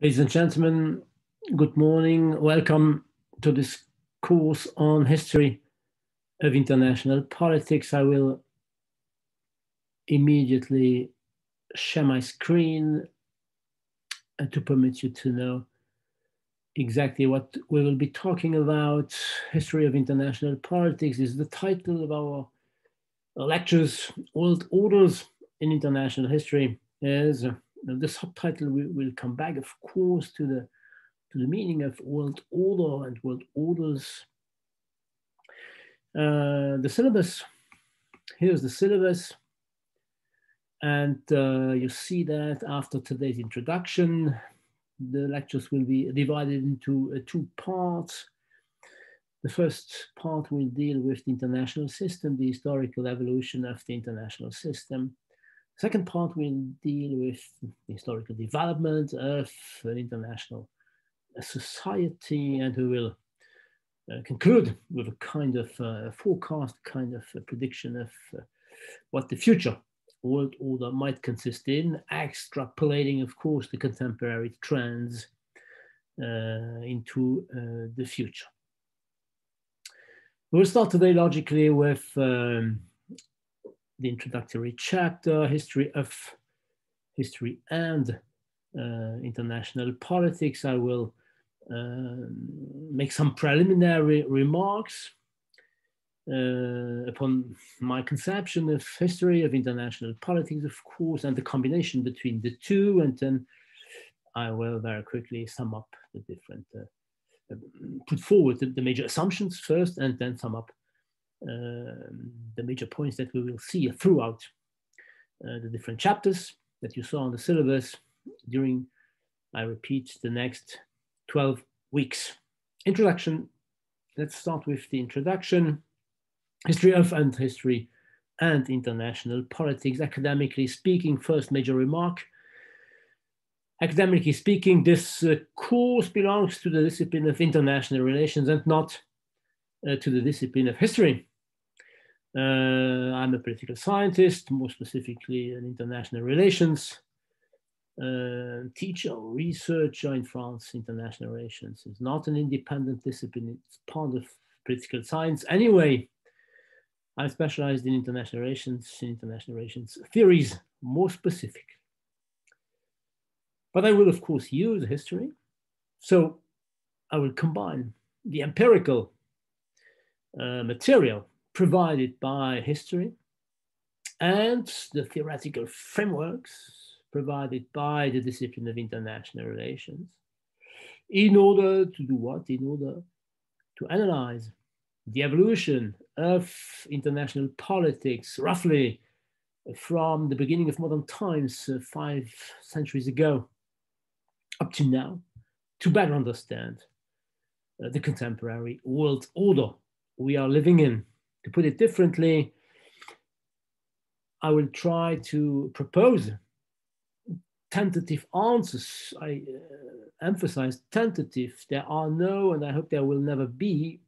Ladies and gentlemen, good morning. Welcome to this course on history of international politics. I will immediately share my screen uh, to permit you to know exactly what we will be talking about. History of international politics is the title of our lectures. World orders in international history is the subtitle will, will come back, of course, to the to the meaning of world order and world orders. Uh, the syllabus, here's the syllabus. And uh, you see that after today's introduction, the lectures will be divided into uh, two parts. The first part will deal with the international system, the historical evolution of the international system. Second part will deal with historical development of an international society and we will uh, conclude with a kind of uh, forecast, kind of prediction of uh, what the future world order might consist in, extrapolating, of course, the contemporary trends uh, into uh, the future. We'll start today logically with um, the introductory chapter, history of history and uh, international politics. I will uh, make some preliminary remarks uh, upon my conception of history of international politics, of course, and the combination between the two. And then I will very quickly sum up the different, uh, put forward the, the major assumptions first, and then sum up the major points that we will see throughout uh, the different chapters that you saw on the syllabus during, I repeat, the next 12 weeks. Introduction. Let's start with the introduction. History of and history and international politics. Academically speaking, first major remark. Academically speaking, this uh, course belongs to the discipline of international relations and not uh, to the discipline of history. Uh, I'm a political scientist, more specifically in international relations. Uh, teacher, researcher in France, international relations. It's not an independent discipline, it's part of political science. Anyway, I'm specialized in international relations, in international relations theories, more specific. But I will, of course, use history. So I will combine the empirical uh, material provided by history and the theoretical frameworks provided by the discipline of international relations in order to do what? In order to analyze the evolution of international politics roughly from the beginning of modern times, uh, five centuries ago, up to now, to better understand uh, the contemporary world order we are living in. To put it differently, I will try to propose tentative answers. I uh, emphasize tentative. There are no, and I hope there will never be,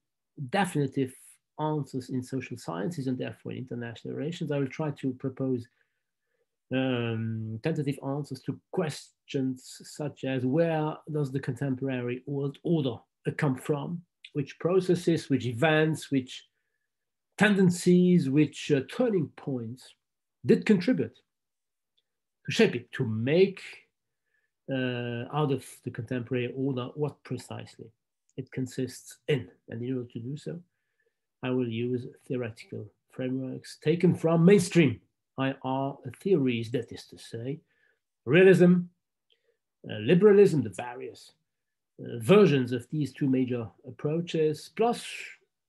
definitive answers in social sciences and therefore in international relations. I will try to propose um, tentative answers to questions such as where does the contemporary world order come from? Which processes, which events, which tendencies, which uh, turning points did contribute to shape it, to make uh, out of the contemporary order what precisely it consists in. And in order to do so, I will use theoretical frameworks taken from mainstream IR theories, that is to say, realism, uh, liberalism, the various uh, versions of these two major approaches, plus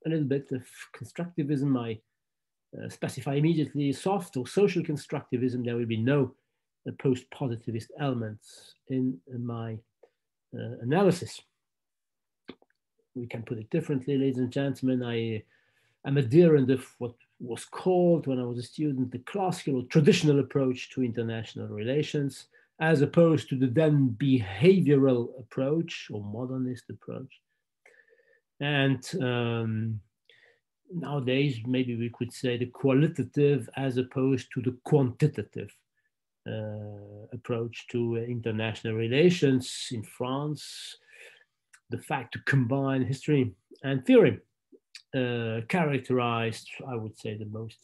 a little bit of constructivism. I uh, specify immediately soft or social constructivism. There will be no uh, post-positivist elements in, in my uh, analysis. We can put it differently, ladies and gentlemen. I am adherent of what was called when I was a student the classical or traditional approach to international relations, as opposed to the then behavioral approach or modernist approach. And um, nowadays, maybe we could say the qualitative as opposed to the quantitative uh, approach to international relations in France, the fact to combine history and theory uh, characterized, I would say, the most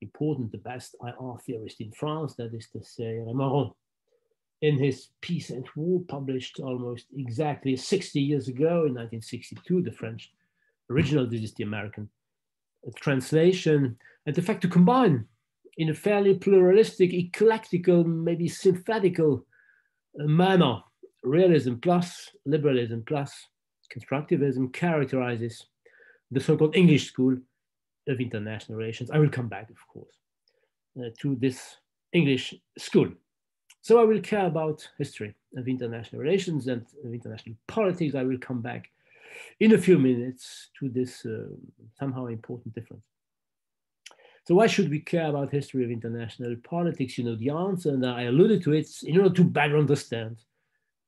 important, the best IR theorist in France, that is to say, Raymond Aron, in his Peace and War, published almost exactly 60 years ago in 1962, the French original, this is the American translation, and the fact to combine in a fairly pluralistic, eclectical, maybe synthetical uh, manner, realism plus liberalism plus constructivism characterizes the so-called English school of international relations. I will come back, of course, uh, to this English school. So I will care about history of international relations and international politics. I will come back in a few minutes to this uh, somehow important difference. So why should we care about history of international politics? You know the answer, and I alluded to it in order to better understand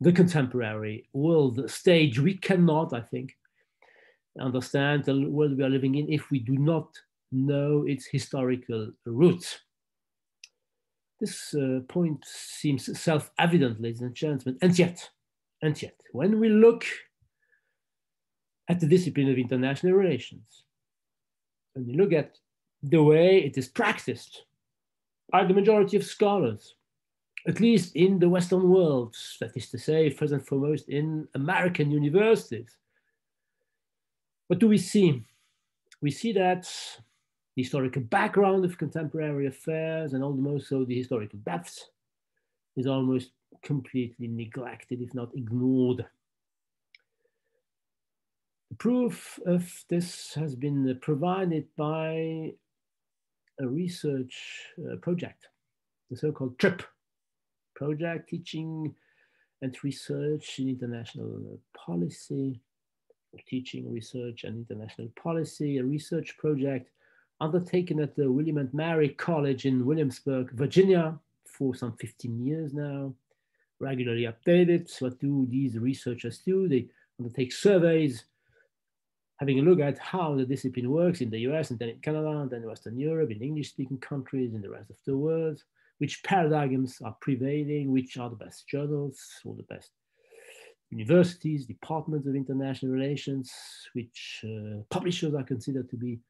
the contemporary world stage. We cannot, I think, understand the world we are living in if we do not know its historical roots. This uh, point seems self-evident, ladies and gentlemen, and yet, and yet, when we look at the discipline of international relations, when we look at the way it is practiced by the majority of scholars, at least in the Western world, that is to say, first and foremost in American universities, what do we see? We see that historical background of contemporary affairs and almost so the historical depth is almost completely neglected, if not ignored. Proof of this has been provided by a research uh, project, the so-called TRIP project, teaching and research in international policy teaching, research, and international policy, a research project undertaken at the William and Mary College in Williamsburg, Virginia, for some 15 years now, regularly updated. So What do these researchers do? They undertake surveys, having a look at how the discipline works in the US and then in Canada and then Western Europe, in English-speaking countries, in the rest of the world, which paradigms are prevailing, which are the best journals or the best universities, departments of international relations, which uh, publishers are considered to be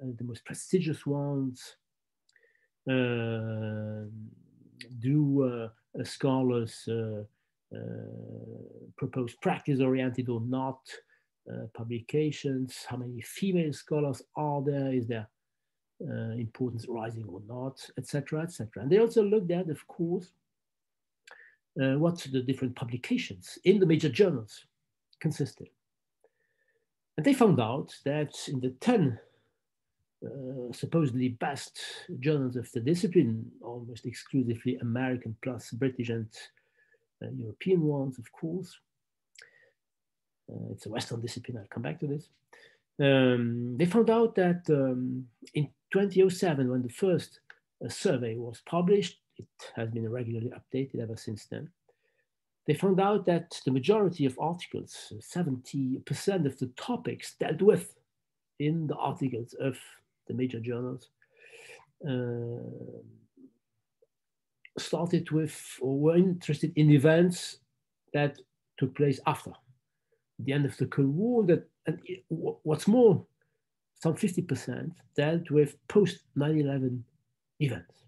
the most prestigious ones. Uh, do uh, scholars uh, propose practice-oriented or not publications? How many female scholars are there? Is there importance rising or not, etc., etc. And they also looked at, of course, uh, what the different publications in the major journals consisted. And they found out that in the 10 uh, supposedly best journals of the discipline, almost exclusively American plus British and uh, European ones, of course. Uh, it's a Western discipline, I'll come back to this. Um, they found out that um, in 2007, when the first uh, survey was published, it has been regularly updated ever since then. They found out that the majority of articles, 70% of the topics dealt with in the articles of the major journals, uh, started with or were interested in events that took place after the end of the Cold War. That and what's more, some 50% dealt with post 9/11 events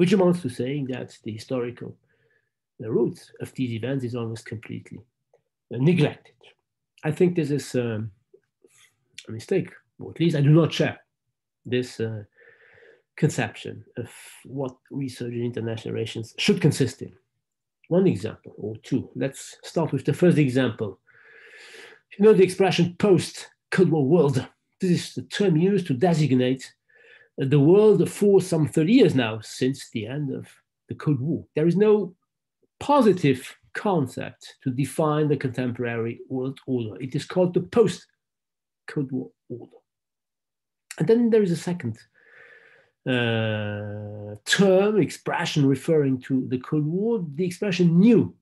which amounts to saying that the historical the roots of these events is almost completely uh, neglected. I think this is um, a mistake, or at least I do not share this uh, conception of what research in international relations should consist in. One example or two. Let's start with the first example. You know the expression post Cold War world. This is the term used to designate the world for some 30 years now, since the end of the Cold War. There is no positive concept to define the contemporary world order. It is called the post Cold War order. And then there is a second uh, term, expression referring to the Cold War, the expression new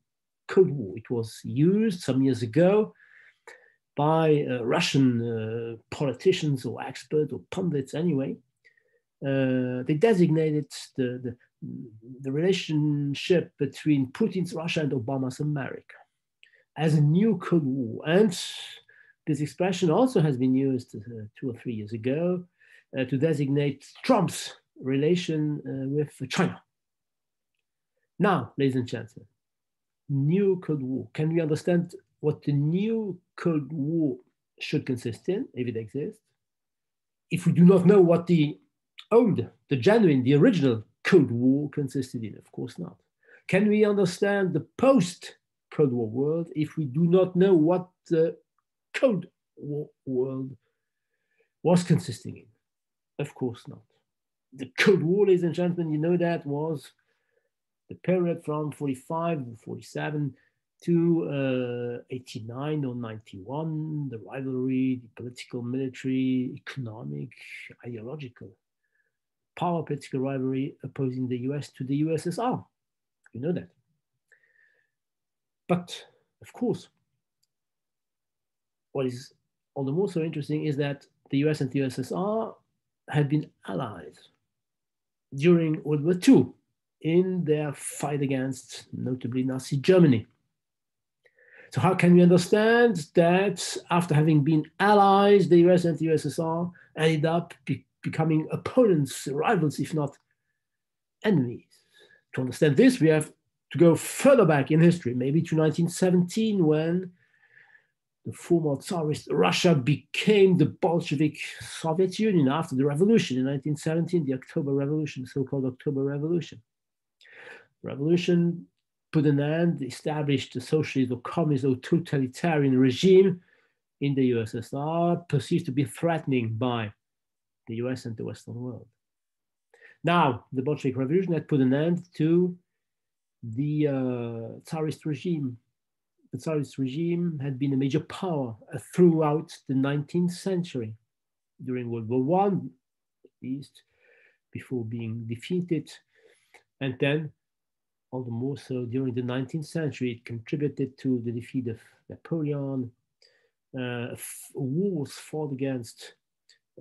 Cold War. It was used some years ago by uh, Russian uh, politicians or experts or pundits anyway uh, they designated the, the, the relationship between Putin's Russia and Obama's America as a new Cold War. And this expression also has been used uh, two or three years ago uh, to designate Trump's relation uh, with China. Now, ladies and gentlemen, new Cold War. Can we understand what the new Cold War should consist in, if it exists? If we do not know what the old, the genuine, the original Cold War consisted in? Of course not. Can we understand the post Cold War world if we do not know what the Cold world was consisting in? Of course not. The Cold War, ladies and gentlemen, you know that was the period from 45 or 47 to uh, 89 or 91, the rivalry, the political, military, economic, ideological power political rivalry opposing the US to the USSR. You know that. But of course, what is all the more so interesting is that the US and the USSR had been allies during World War II in their fight against notably Nazi Germany. So how can we understand that after having been allies, the US and the USSR ended up be becoming opponents, rivals, if not enemies? To understand this, we have to go further back in history, maybe to 1917, when the former Tsarist Russia became the Bolshevik Soviet Union after the revolution in 1917, the October Revolution, the so-called October Revolution. Revolution put an end, established a socialist or communist or totalitarian regime in the USSR, perceived to be threatening by the US and the Western world. Now, the Bolshevik Revolution had put an end to the uh, Tsarist regime. The Tsarist regime had been a major power throughout the 19th century, during World War I, at least, before being defeated. And then all the more so during the 19th century, it contributed to the defeat of Napoleon, uh, wars fought against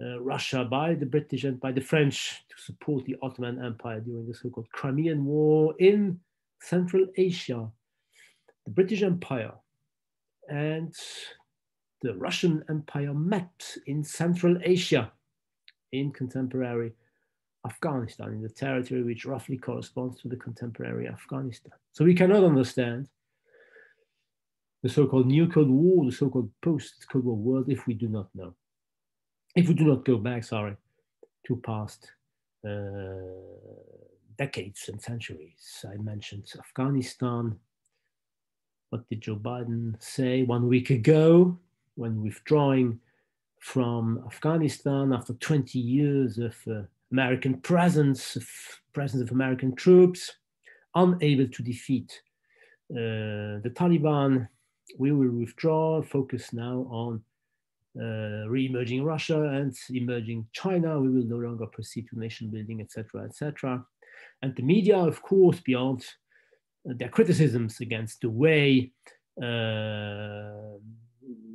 uh, Russia by the British and by the French to support the Ottoman Empire during the so-called Crimean War in Central Asia. The British Empire and the Russian Empire met in Central Asia in contemporary Afghanistan, in the territory which roughly corresponds to the contemporary Afghanistan. So we cannot understand the so-called New Cold War, the so-called post-Cold War world if we do not know, if we do not go back, sorry, to past uh, decades and centuries. I mentioned Afghanistan. What did Joe Biden say one week ago when withdrawing from Afghanistan after 20 years of uh, American presence, of, presence of American troops, unable to defeat uh, the Taliban. We will withdraw, focus now on uh, re-emerging Russia and emerging China. We will no longer proceed to nation building, etc., etc. And the media, of course, beyond their criticisms against the way uh,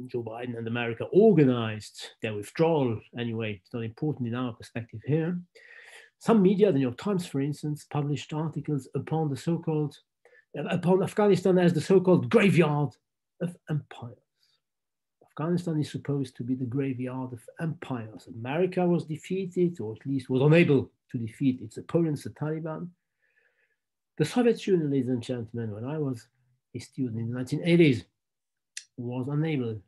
Joe Biden and America organized their withdrawal. Anyway, it's not important in our perspective here. Some media, the New York Times, for instance, published articles upon the so-called, upon Afghanistan as the so-called graveyard of empires. Afghanistan is supposed to be the graveyard of empires. America was defeated, or at least was unable to defeat its opponents, the Taliban. The Soviet Union, ladies and gentlemen, when I was a student in the 1980s, was unable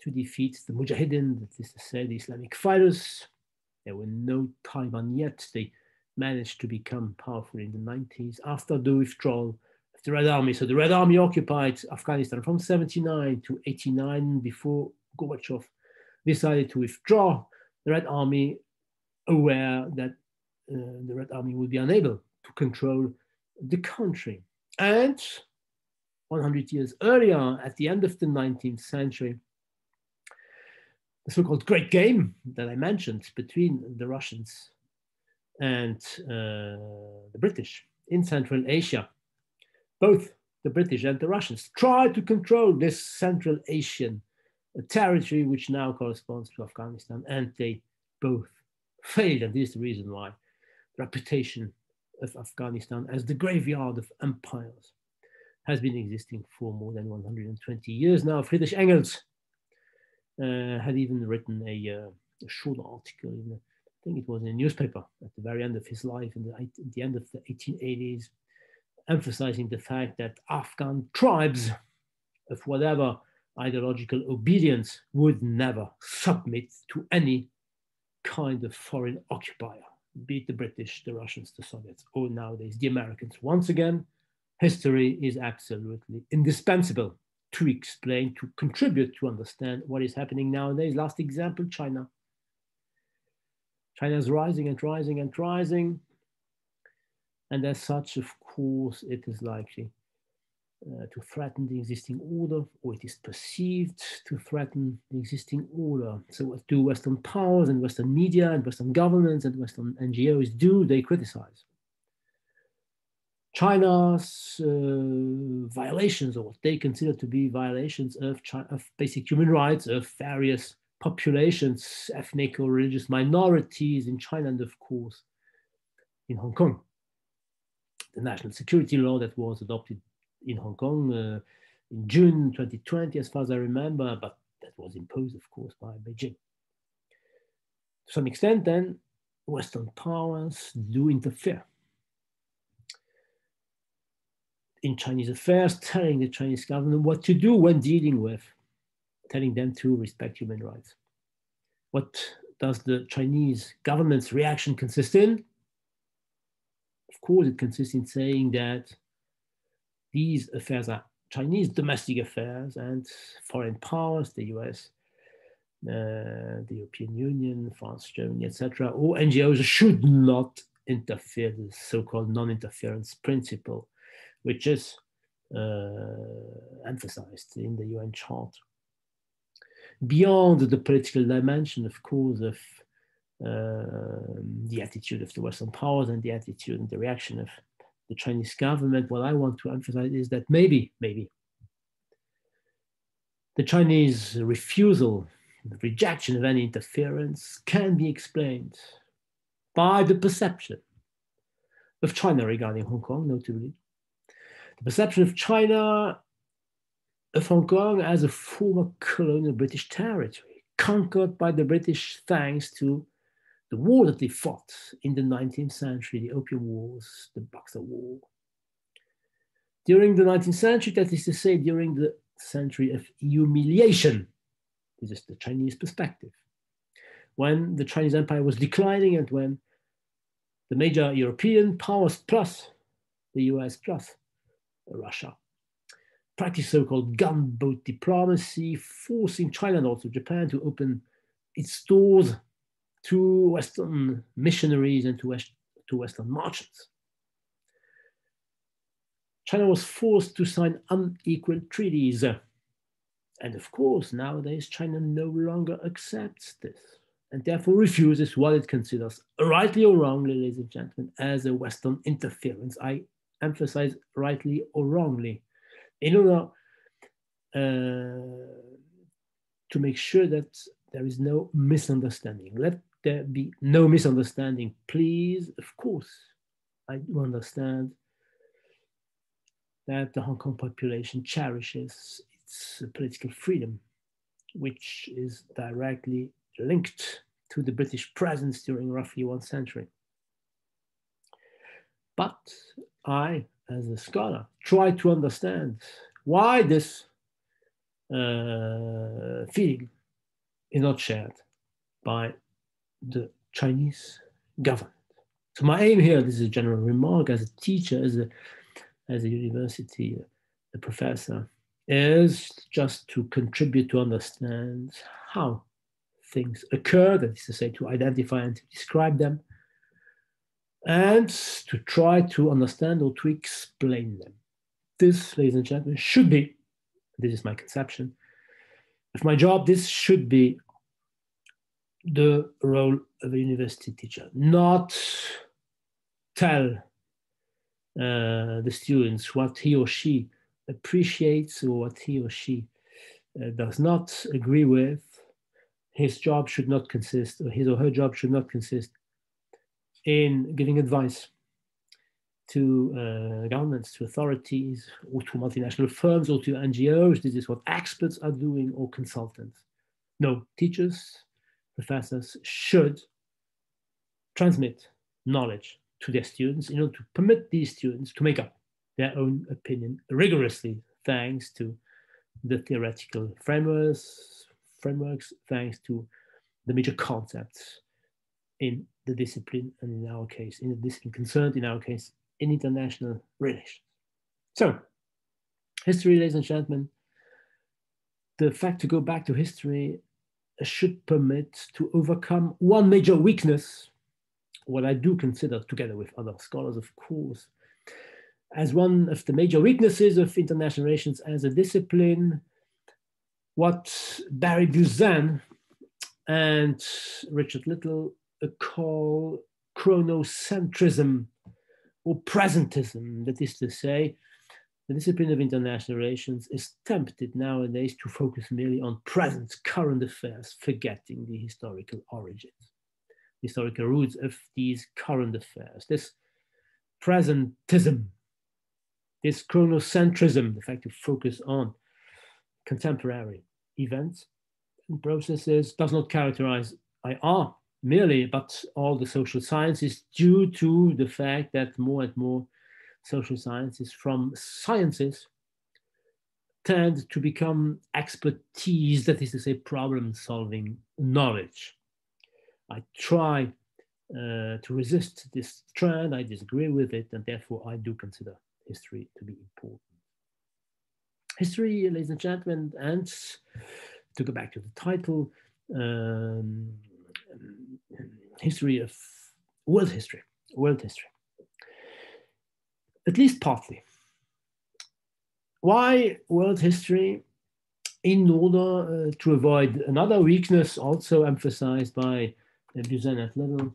to defeat the Mujahideen, that is to say, the Islamic fighters. There were no Taliban yet. They managed to become powerful in the 90s after the withdrawal of the Red Army. So the Red Army occupied Afghanistan from 79 to 89 before Gorbachev decided to withdraw. The Red Army, aware that uh, the Red Army would be unable to control the country. And 100 years earlier, at the end of the 19th century, the so-called Great Game that I mentioned between the Russians and uh, the British in Central Asia, both the British and the Russians tried to control this Central Asian territory, which now corresponds to Afghanistan, and they both failed. And this is the reason why reputation of Afghanistan as the graveyard of empires has been existing for more than 120 years now. Friedrich Engels uh, had even written a, uh, a, short article in, I think it was in a newspaper at the very end of his life, in the, at the end of the 1880s, emphasizing the fact that Afghan tribes of whatever ideological obedience would never submit to any kind of foreign occupier, be it the British, the Russians, the Soviets, or nowadays the Americans. Once again, history is absolutely indispensable to explain, to contribute to understand what is happening nowadays. Last example, China. China is rising and rising and rising. And as such, of course, it is likely uh, to threaten the existing order, or it is perceived to threaten the existing order. So, what do Western powers and Western media and Western governments and Western NGOs do? They criticize. China's uh, violations, or what they consider to be violations of, China, of basic human rights of various populations, ethnic or religious minorities in China, and of course in Hong Kong. The national security law that was adopted in Hong Kong uh, in June 2020, as far as I remember, but that was imposed, of course, by Beijing. To some extent, then, Western powers do interfere in Chinese affairs, telling the Chinese government what to do when dealing with, telling them to respect human rights. What does the Chinese government's reaction consist in? Of course, it consists in saying that these affairs are Chinese domestic affairs and foreign powers, the US, uh, the European Union, France, Germany, etc., or NGOs should not interfere, the so-called non-interference principle which is uh, emphasized in the UN Charter. Beyond the political dimension, of course, of uh, the attitude of the Western powers and the attitude and the reaction of the Chinese government, what I want to emphasize is that maybe, maybe, the Chinese refusal, the rejection of any interference can be explained by the perception of China regarding Hong Kong, notably, the perception of China, of Hong Kong as a former colonial British territory, conquered by the British thanks to the war that they fought in the 19th century, the Opium Wars, the Boxer War. During the 19th century, that is to say, during the century of humiliation, this is the Chinese perspective, when the Chinese empire was declining and when the major European powers plus the US plus Russia. practiced so-called gunboat diplomacy, forcing China and also Japan to open its doors to Western missionaries and to, West, to Western merchants. China was forced to sign unequal treaties. And of course, nowadays, China no longer accepts this and therefore refuses what it considers, rightly or wrongly, ladies and gentlemen, as a Western interference. I emphasize rightly or wrongly in order uh, to make sure that there is no misunderstanding. Let there be no misunderstanding, please. Of course, I do understand that the Hong Kong population cherishes its political freedom, which is directly linked to the British presence during roughly one century. But I, as a scholar, try to understand why this uh, feeling is not shared by the Chinese government. So my aim here, this is a general remark as a teacher, as a, as a university uh, a professor, is just to contribute to understand how things occur, that is to say, to identify and to describe them, and to try to understand or to explain them. This, ladies and gentlemen, should be, this is my conception, if my job, this should be the role of a university teacher, not tell uh, the students what he or she appreciates or what he or she uh, does not agree with. His job should not consist, or his or her job should not consist in giving advice. to uh, governments, to authorities, or to multinational firms, or to NGOs. This is what experts are doing, or consultants. No, teachers, professors should transmit knowledge to their students in order to permit these students to make up their own opinion rigorously, thanks to the theoretical frameworks, frameworks, thanks to the major concepts in the discipline, and in our case, in the discipline concerned, in our case, in international relations. So, history, ladies and gentlemen, the fact to go back to history should permit to overcome one major weakness, what I do consider, together with other scholars, of course, as one of the major weaknesses of international relations as a discipline, what Barry Buzan and Richard Little call chronocentrism or presentism. That is to say, the discipline of international relations is tempted nowadays to focus merely on present current affairs, forgetting the historical origins, historical roots of these current affairs. This presentism, this chronocentrism, the fact to focus on contemporary events and processes, does not characterize IR merely, but all the social sciences due to the fact that more and more social sciences from sciences tend to become expertise, that is to say, problem solving knowledge. I try uh, to resist this trend, I disagree with it, and therefore I do consider history to be important. History, ladies and gentlemen, and to go back to the title, um, history of world history, world history, at least partly. Why world history? In order uh, to avoid another weakness also emphasized by Buzan and Little,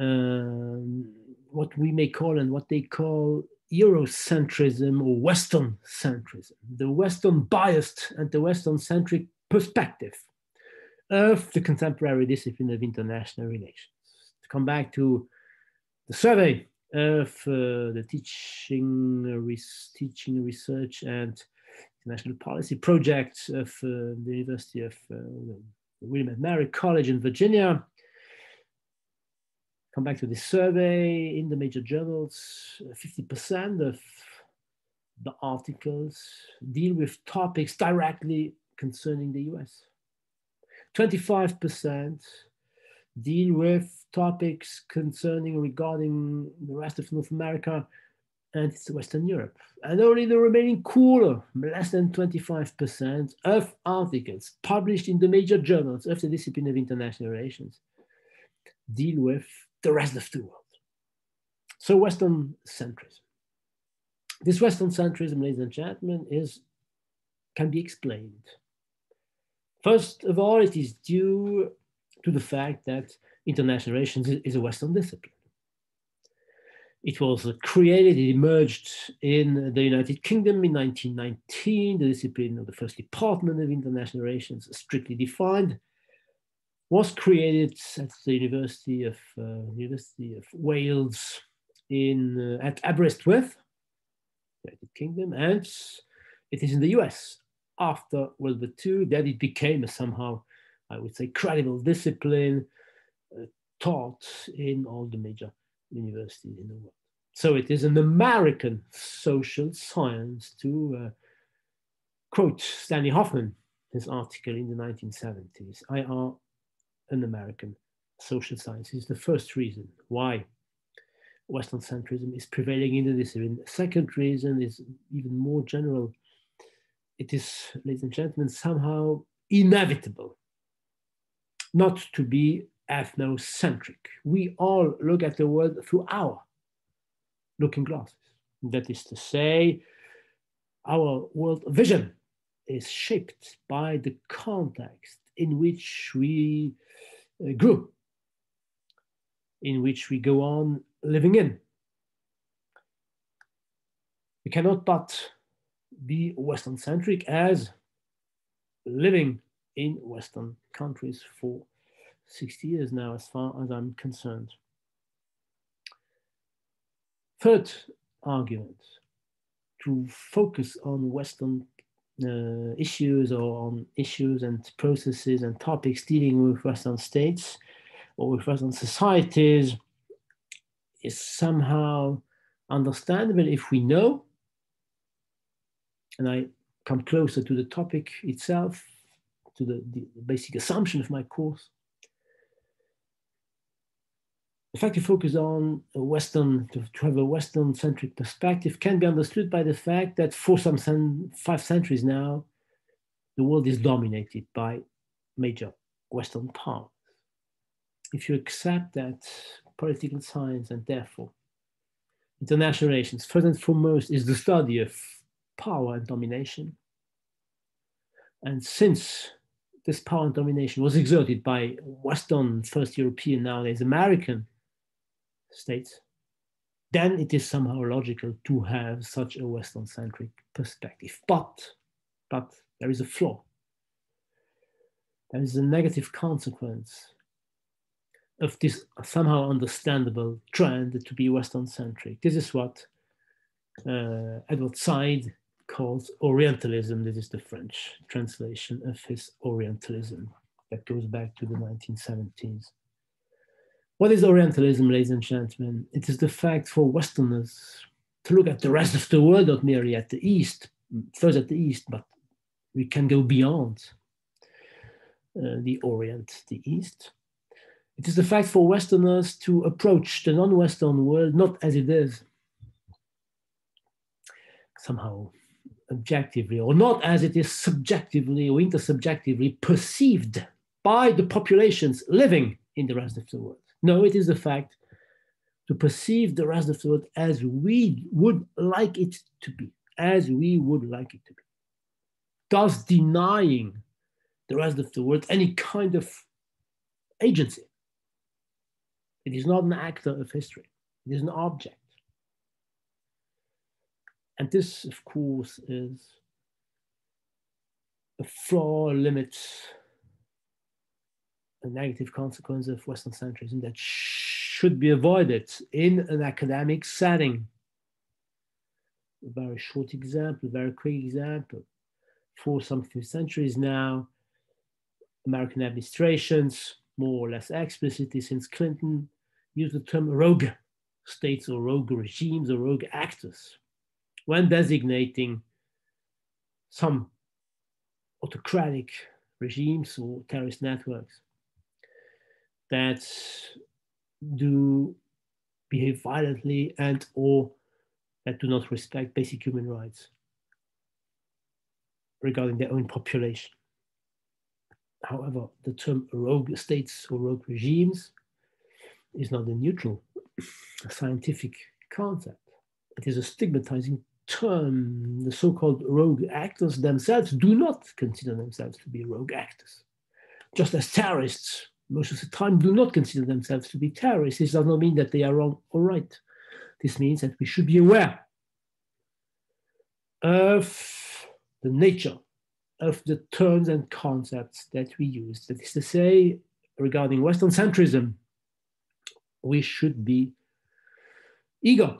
um, what we may call and what they call Eurocentrism or Western centrism, the Western biased and the Western centric perspective of the contemporary discipline of international relations. To come back to the survey of uh, the teaching, res teaching research and international policy project of uh, the University of uh, William and Mary College in Virginia. Come back to this survey in the major journals, 50% of the articles deal with topics directly concerning the US. 25% deal with topics concerning regarding the rest of North America and Western Europe. And only the remaining quarter, less than 25% of articles published in the major journals of the discipline of international relations deal with the rest of the world. So Western centrism. This Western centrism, ladies and gentlemen, is can be explained First of all, it is due to the fact that international relations is a Western discipline. It was created, it emerged in the United Kingdom in 1919. The discipline of the first Department of International Relations, strictly defined, was created at the University of, uh, University of Wales in, uh, at Aberystwyth, United Kingdom, and it is in the US after World War II that it became a somehow, I would say, credible discipline uh, taught in all the major universities in the world. So it is an American social science to uh, quote Stanley Hoffmann, his article in the 1970s. IR an American social science is the first reason why Western centrism is prevailing in the discipline. The second reason is even more general it is, ladies and gentlemen, somehow inevitable not to be ethnocentric. We all look at the world through our looking glasses. That is to say, our world vision is shaped by the context in which we uh, grew, in which we go on living in. We cannot but be Western centric as living in Western countries for 60 years now, as far as I'm concerned. Third argument to focus on Western uh, issues or on issues and processes and topics dealing with Western states or with Western societies is somehow understandable if we know, and I come closer to the topic itself, to the, the basic assumption of my course. The fact to focus on a Western, to, have a Western centric perspective can be understood by the fact that for some five centuries now, the world is dominated by major Western powers. If you accept that political science and therefore international relations, first and foremost, is the study of power and domination. And since this power and domination was exerted by Western, first European, nowadays American states, then it is somehow logical to have such a Western centric perspective. But, but there is a flaw. There is a negative consequence of this somehow understandable trend to be Western centric. This is what uh, Edward Said calls Orientalism. This is the French translation of his Orientalism that goes back to the 1970s. What is Orientalism, ladies and gentlemen? It is the fact for Westerners to look at the rest of the world, not merely at the East, first at the East, but we can go beyond uh, the Orient, the East. It is the fact for Westerners to approach the non Western world not as it is, somehow objectively, or not as it is subjectively or intersubjectively perceived by the populations living in the rest of the world. No, it is the fact to perceive the rest of the world as we would like it to be, as we would like it to be, thus denying the rest of the world any kind of agency. It is not an actor of history, it is an object. And this, of course, is a flaw, limits, a negative consequence of Western centrism that should be avoided in an academic setting. A very short example, a very quick example. For some few centuries now, American administrations, more or less explicitly since Clinton, use the term rogue states or rogue regimes or rogue actors when designating some autocratic regimes or terrorist networks that do behave violently and or that do not respect basic human rights regarding their own population. However, the term rogue states or rogue regimes is not a neutral scientific concept. It is a stigmatizing term. The so called rogue actors themselves do not consider themselves to be rogue actors. Just as terrorists, most of the time, do not consider themselves to be terrorists. This does not mean that they are wrong or right. This means that we should be aware of the nature of the terms and concepts that we use. That is to say, regarding Western centrism, we should be eager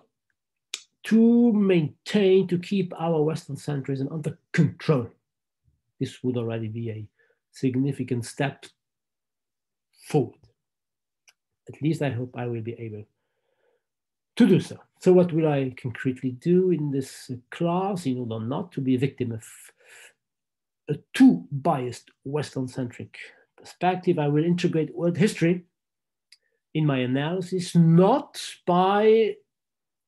to maintain, to keep our Western centrism under control. This would already be a significant step forward. At least I hope I will be able to do so. So what will I concretely do in this class in order not to be a victim of a too biased Western-centric perspective? I will integrate world history in my analysis, not by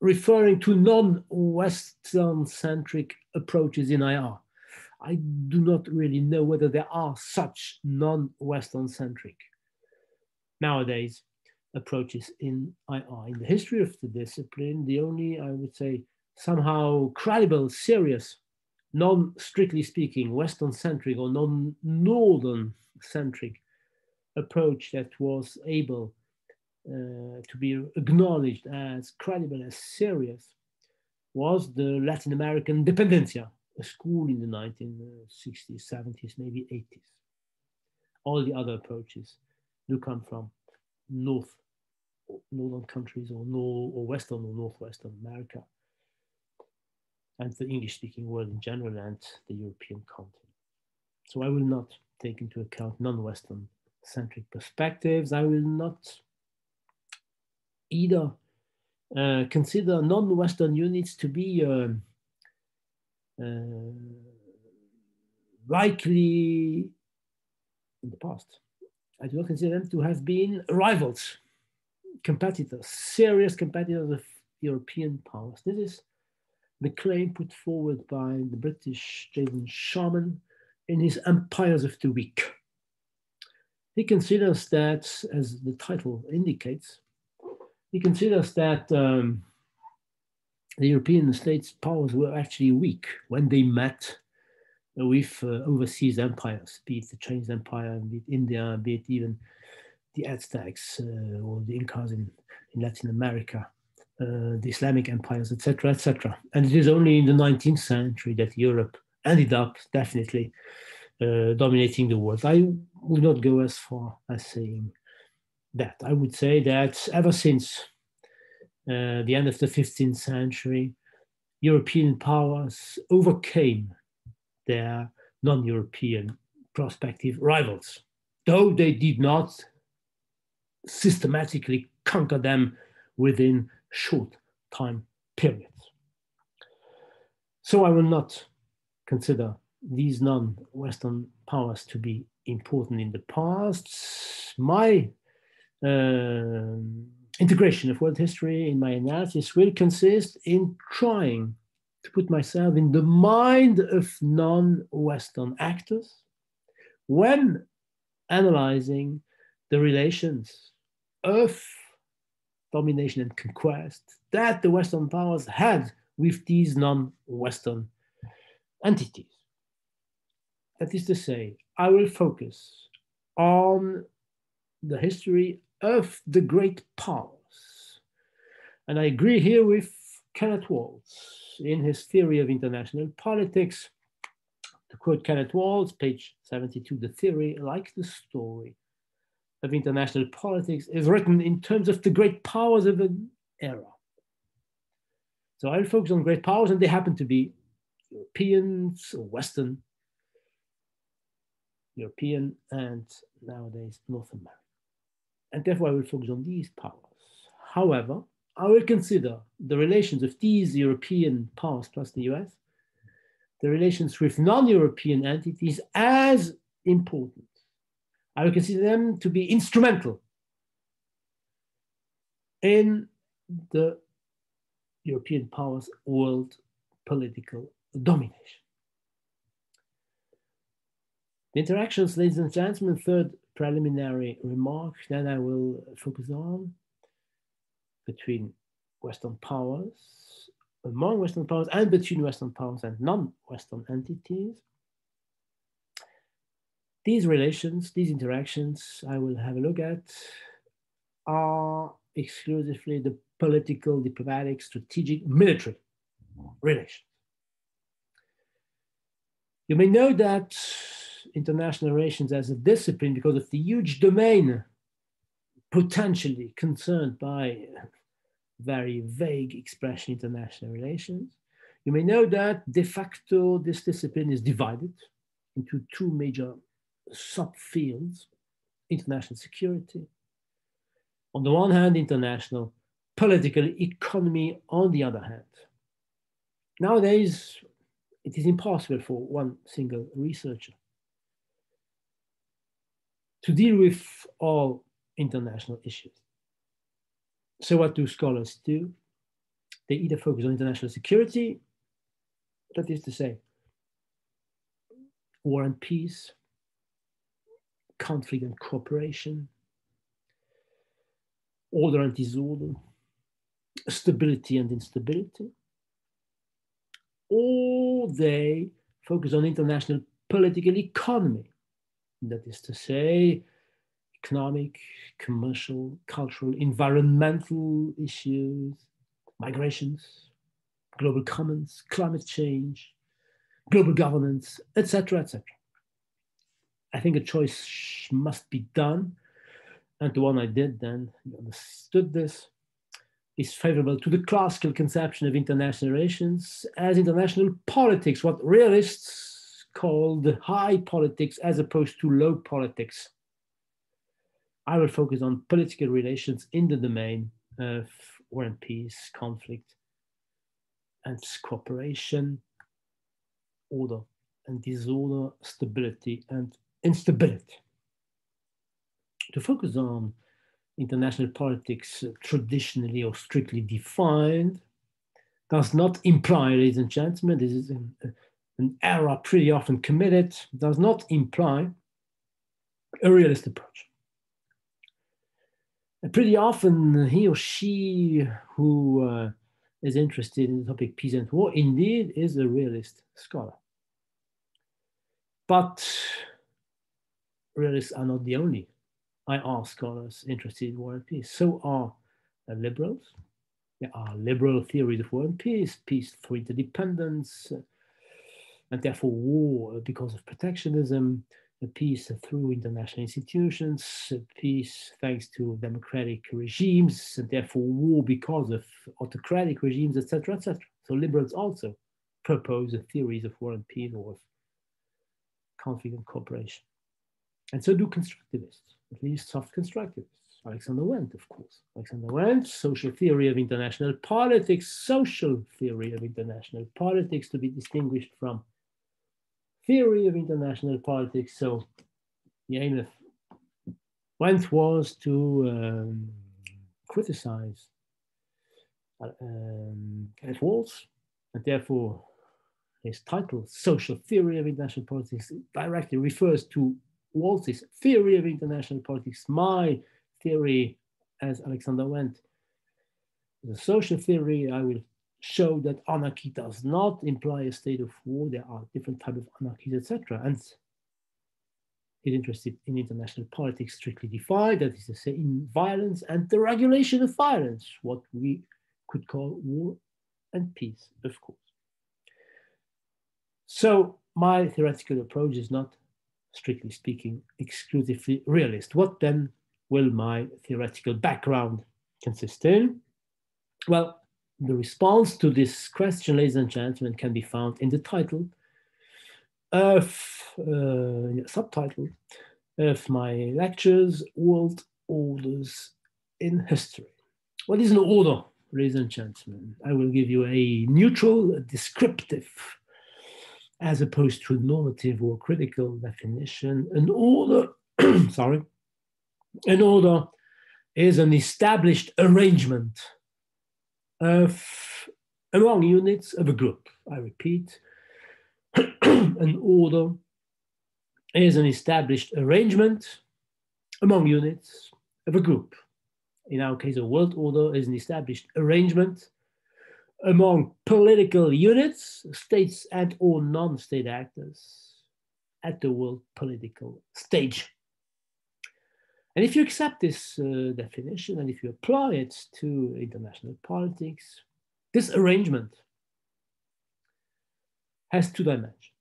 referring to non-Western centric approaches in IR. I do not really know whether there are such non-Western centric nowadays approaches in IR. In the history of the discipline, the only, I would say, somehow credible, serious, non-strictly speaking, Western centric or non-Northern centric approach that was able Uh, to be acknowledged as credible, as serious, was the Latin American dependencia, a school in the 1960s, 70s, maybe 80s. All the other approaches do come from North northern countries or, nor, or Western or Northwestern America, and the English speaking world in general, and the European continent. So I will not take into account non Western centric perspectives. I will not either uh, consider non Western units to be. Uh, uh, likely in the past. I do not consider them to have been rivals, competitors, serious competitors of European powers. This is the claim put forward by the British Jason Sharman in his Empires of the Weak. He considers that, as the title indicates, he considers that um, the European states' powers were actually weak when they met with uh, overseas empires, be it the Chinese Empire, be it India, be it even the Aztecs uh, or the Incas in, in Latin America, uh, the Islamic empires, etc., etc. And it is only in the 19th century that Europe ended up definitely uh, dominating the world. I would not go as far as saying that. I would say that ever since uh, the end of the 15th century, European powers overcame their non European prospective rivals, though they did not systematically conquer them within short time periods. So I will not consider these non Western powers to be important in the past. My Um, integration of world history in my analysis will consist in trying to put myself in the mind of non Western actors when analyzing the relations of domination and conquest that the Western powers had with these non Western entities. That is to say, I will focus on the history of the great powers. And I agree here with Kenneth Waltz in his theory of international politics. To quote Kenneth Waltz, page 72, the theory, like the story of international politics, is written in terms of the great powers of an era. So I'll focus on great powers, and they happen to be Europeans or Western, European, and nowadays North America. And therefore, I will focus on these powers. However, I will consider the relations of these European powers plus the US, the relations with non-European entities as important. I will consider them to be instrumental in the European powers' world political domination. The interactions, ladies and gentlemen, third preliminary remarks that I will focus on between Western powers, among Western powers, and between Western powers and non Western entities. These relations, these interactions, I will have a look at, are exclusively the political, diplomatic, strategic, military relations. You may know that international relations as a discipline, because of the huge domain potentially concerned by very vague expression international relations. You may know that de facto this discipline is divided into two major subfields international security. On the one hand, international political economy, on the other hand. Nowadays, it is impossible for one single researcher to deal with all international issues. So, what do scholars do? They either focus on international security, that is to say, war and peace, conflict and cooperation, order and disorder, stability and instability, or they focus on international political economy, that is to say, economic, commercial, cultural, environmental issues, migrations, global commons, climate change, global governance, etc., etc. I think a choice must be done and the one I did then, you understood this, is favorable to the classical conception of international relations as international politics, what realists called high politics as opposed to low politics. I will focus on political relations in the domain of war and peace, conflict, and cooperation, order and disorder, stability and instability. To focus on international politics uh, traditionally or strictly defined does not imply, ladies and gentlemen, this is an, error pretty often committed, does not imply a realist approach. And pretty often, he or she who uh, is interested in the topic peace and war indeed is a realist scholar. But realists are not the only IR scholars interested in war and peace. So are liberals. There are liberal theories of war and peace, peace through interdependence, and therefore war because of protectionism, peace through international institutions, peace thanks to democratic regimes, and therefore war because of autocratic regimes, etc., etc. So liberals also propose the theories of war and peace or of conflict and cooperation. And so do constructivists at least soft constructivists. Alexander Wendt, of course. Alexander Wendt, social theory of international politics, social theory of international politics to be distinguished from theory of international politics. So the aim of Wendt was to um, criticize uh, um, Kenneth Waltz, and therefore his title, Social Theory of International Politics, directly refers to Waltz's theory of international politics, my theory as Alexander Wendt. The social theory, I will show that anarchy does not imply a state of war. There are different types of anarchies, etc. And he's interested in international politics strictly defined, that is to say, in violence and the regulation of violence, what we could call war and peace, of course. So my theoretical approach is not strictly speaking, exclusively realist. What then will my theoretical background consist in? Well, the response to this question, ladies and gentlemen, can be found in the title of, uh, subtitle of my lectures, World Orders in History. What is an order, ladies and gentlemen? I will give you a neutral, descriptive as opposed to normative or critical definition. An order, sorry, an order is an established arrangement among units of a group. I repeat, an order is an established arrangement among units of a group. In our case, a world order is an established arrangement among political units, states and or non-state actors at the world political stage. And if you accept this uh, definition and if you apply it to international politics, this arrangement has two dimensions.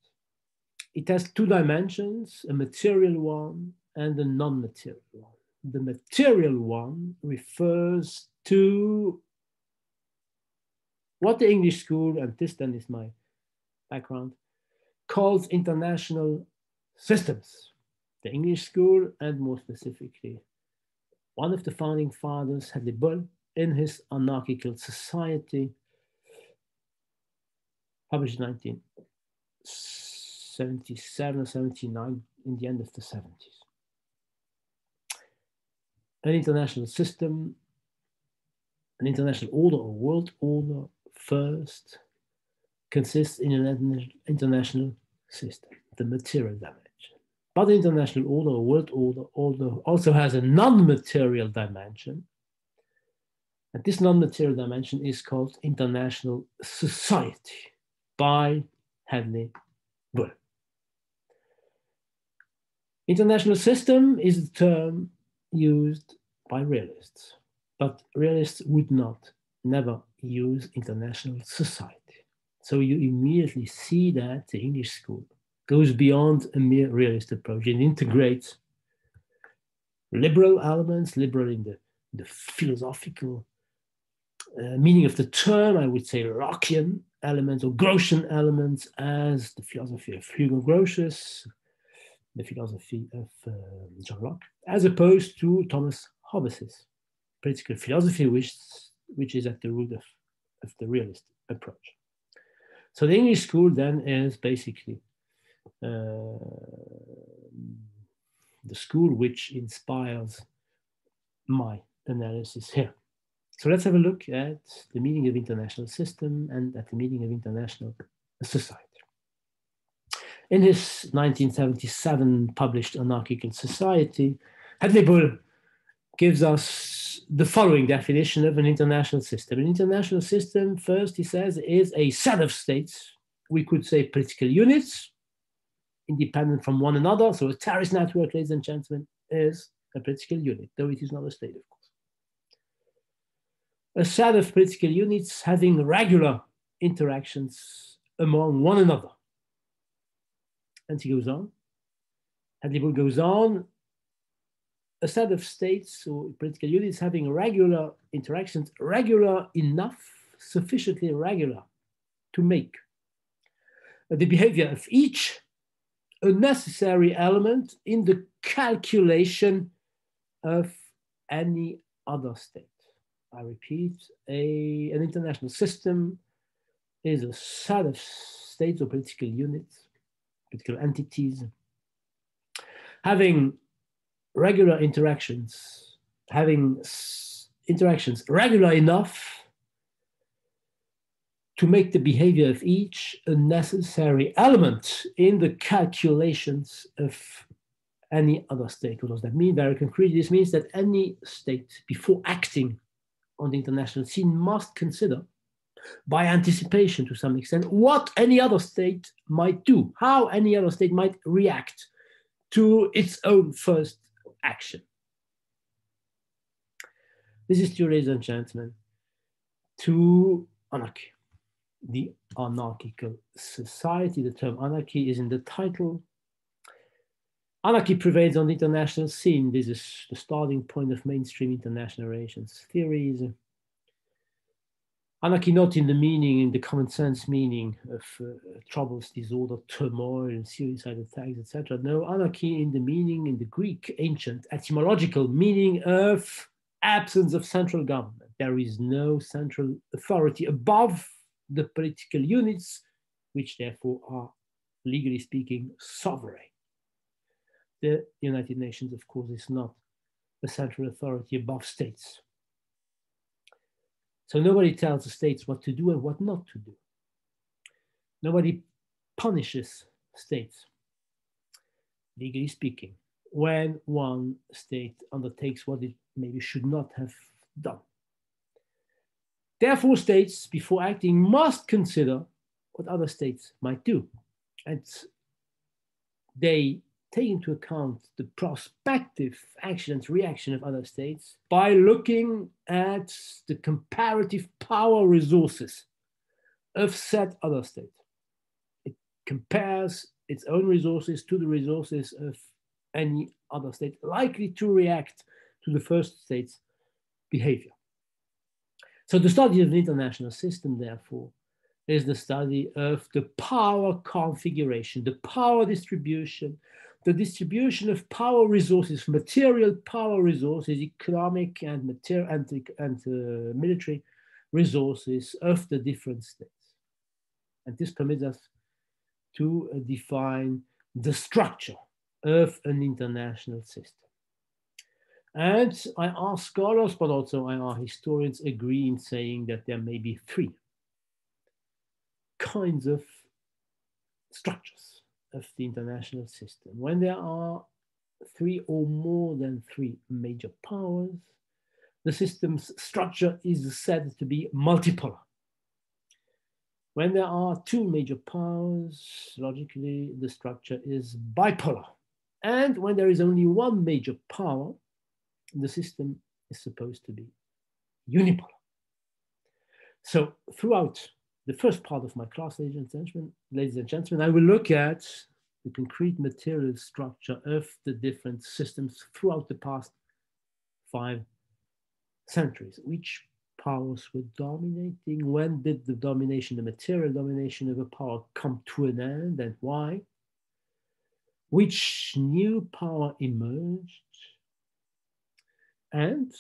It has two dimensions, a material one and a non-material one. The material one refers to what the English school, and this then is my background, calls international systems. The English school, and more specifically, one of the founding fathers, Hedley Bull, in his Anarchical Society, published in 1977 or 79, in the end of the 70s. An international system, an international order or world order first consists in an international system, the material dimension. But the international order or world order also has a non-material dimension. And this non-material dimension is called international society by Hedley Bull. International system is the term used by realists, but realists would not, never use international society. So you immediately see that the English school goes beyond a mere realist approach and integrates liberal elements, liberal in the, the philosophical uh, meaning of the term, I would say Lockean elements or Grotian elements as the philosophy of Hugo Grotius, the philosophy of uh, John Locke, as opposed to Thomas Hobbes's political philosophy, which, which is at the root of, of the realist approach. So the English school then is basically Uh, the school which inspires my analysis here. So let's have a look at the meaning of international system and at the meaning of international society. In his 1977 published Anarchical Society, Bull gives us the following definition of an international system. An international system, first, he says, is a set of states, we could say political units, independent from one another. So a terrorist network, ladies and gentlemen, is a political unit, though it is not a state, of course a set of political units having regular interactions among one another. And he goes on. Hedley Bull goes on. A set of states or political units having regular interactions, regular enough, sufficiently regular to make the behavior of each a necessary element in the calculation of any other state. I repeat, a, an international system is a set of states or political units, political entities, having regular interactions, having interactions regular enough to make the behavior of each a necessary element in the calculations of any other state. What does that mean? Very concretely, this means that any state, before acting on the international scene must consider by anticipation to some extent what any other state might do, how any other state might react to its own first action. This is due, ladies and gentlemen, to anarchy, the anarchical society. The term anarchy is in the title Anarchy prevails on the international scene. This is the starting point of mainstream international relations theories. Anarchy not in the meaning, in the common sense meaning of uh, troubles, disorder, turmoil, and suicide attacks, etc. No, anarchy in the meaning, in the Greek ancient etymological meaning of absence of central government. There is no central authority above the political units, which therefore are, legally speaking, sovereign the United Nations, of course, is not a central authority above states. So nobody tells the states what to do and what not to do. Nobody punishes states, legally speaking, when one state undertakes what it maybe should not have done. Therefore, states, before acting, must consider what other states might do. And they take into account the prospective action and reaction of other states by looking at the comparative power resources of said other state. It compares its own resources to the resources of any other state likely to react to the first state's behavior. So the study of the international system, therefore, is the study of the power configuration, the power distribution the distribution of power resources, material power resources, economic and material and, and uh, military resources of the different states. And this permits us to define the structure of an international system. And IR scholars, but also IR historians agree in saying that there may be three kinds of structures of the international system. When there are three or more than three major powers, the system's structure is said to be multipolar. When there are two major powers, logically, the structure is bipolar. And when there is only one major power, the system is supposed to be unipolar. So throughout the first part of my class, ladies and gentlemen, ladies and gentlemen, I will look at the concrete material structure of the different systems throughout the past five centuries. Which powers were dominating? When did the domination, the material domination of a power come to an end and why? Which new power emerged? And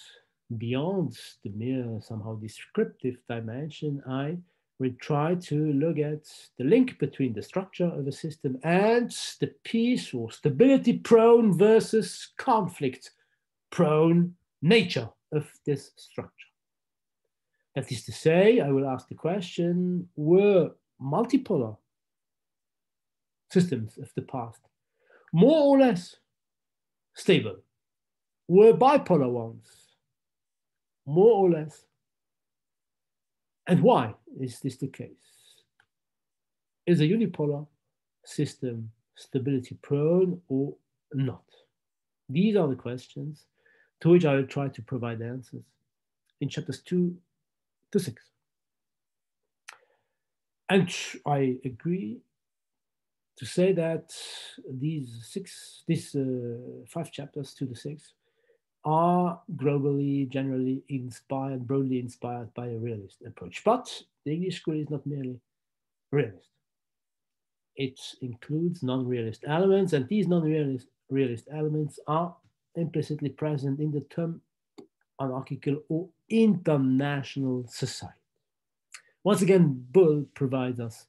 beyond the mere somehow descriptive dimension, I will try to look at the link between the structure of a system and the peace or stability prone versus conflict prone nature of this structure. That is to say, I will ask the question were multipolar systems of the past more or less stable? Were bipolar ones more or less? And why is this the case? Is a unipolar system stability prone or not? These are the questions to which I will try to provide answers in chapters two to six. And I agree to say that these six, these uh, five chapters two to six, are globally, generally inspired, broadly inspired by a realist approach. But the English school is not merely realist. It includes non-realist elements, and these non-realist realist elements are implicitly present in the term anarchical or international society. Once again, Bull provides us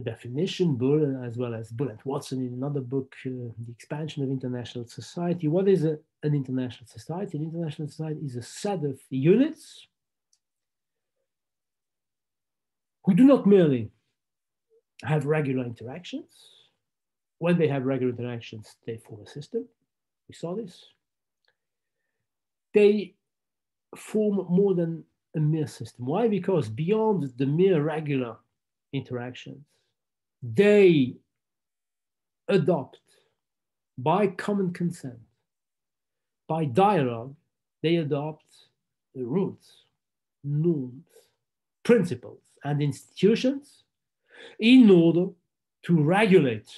definition, Bull, as well as Bull and Watson in another book, uh, The Expansion of International Society. What is a, an international society? An international society is a set of units who do not merely have regular interactions. When they have regular interactions, they form a system. We saw this. They form more than a mere system. Why? Because beyond the mere regular interactions, they adopt by common consent, by dialogue, they adopt the rules, norms, principles, and institutions in order to regulate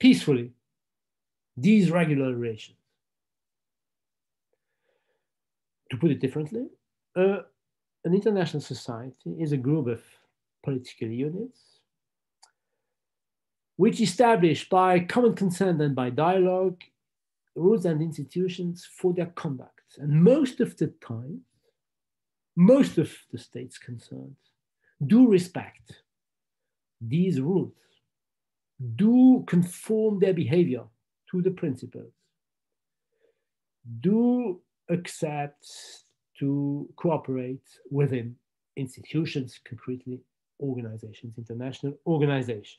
peacefully these regular relations. To put it differently, uh, an international society is a group of political units which establish by common consent and by dialogue rules and institutions for their conduct. And most of the time, most of the states concerned do respect these rules, do conform their behavior to the principles, do accept to cooperate within institutions, concretely organizations, international organizations.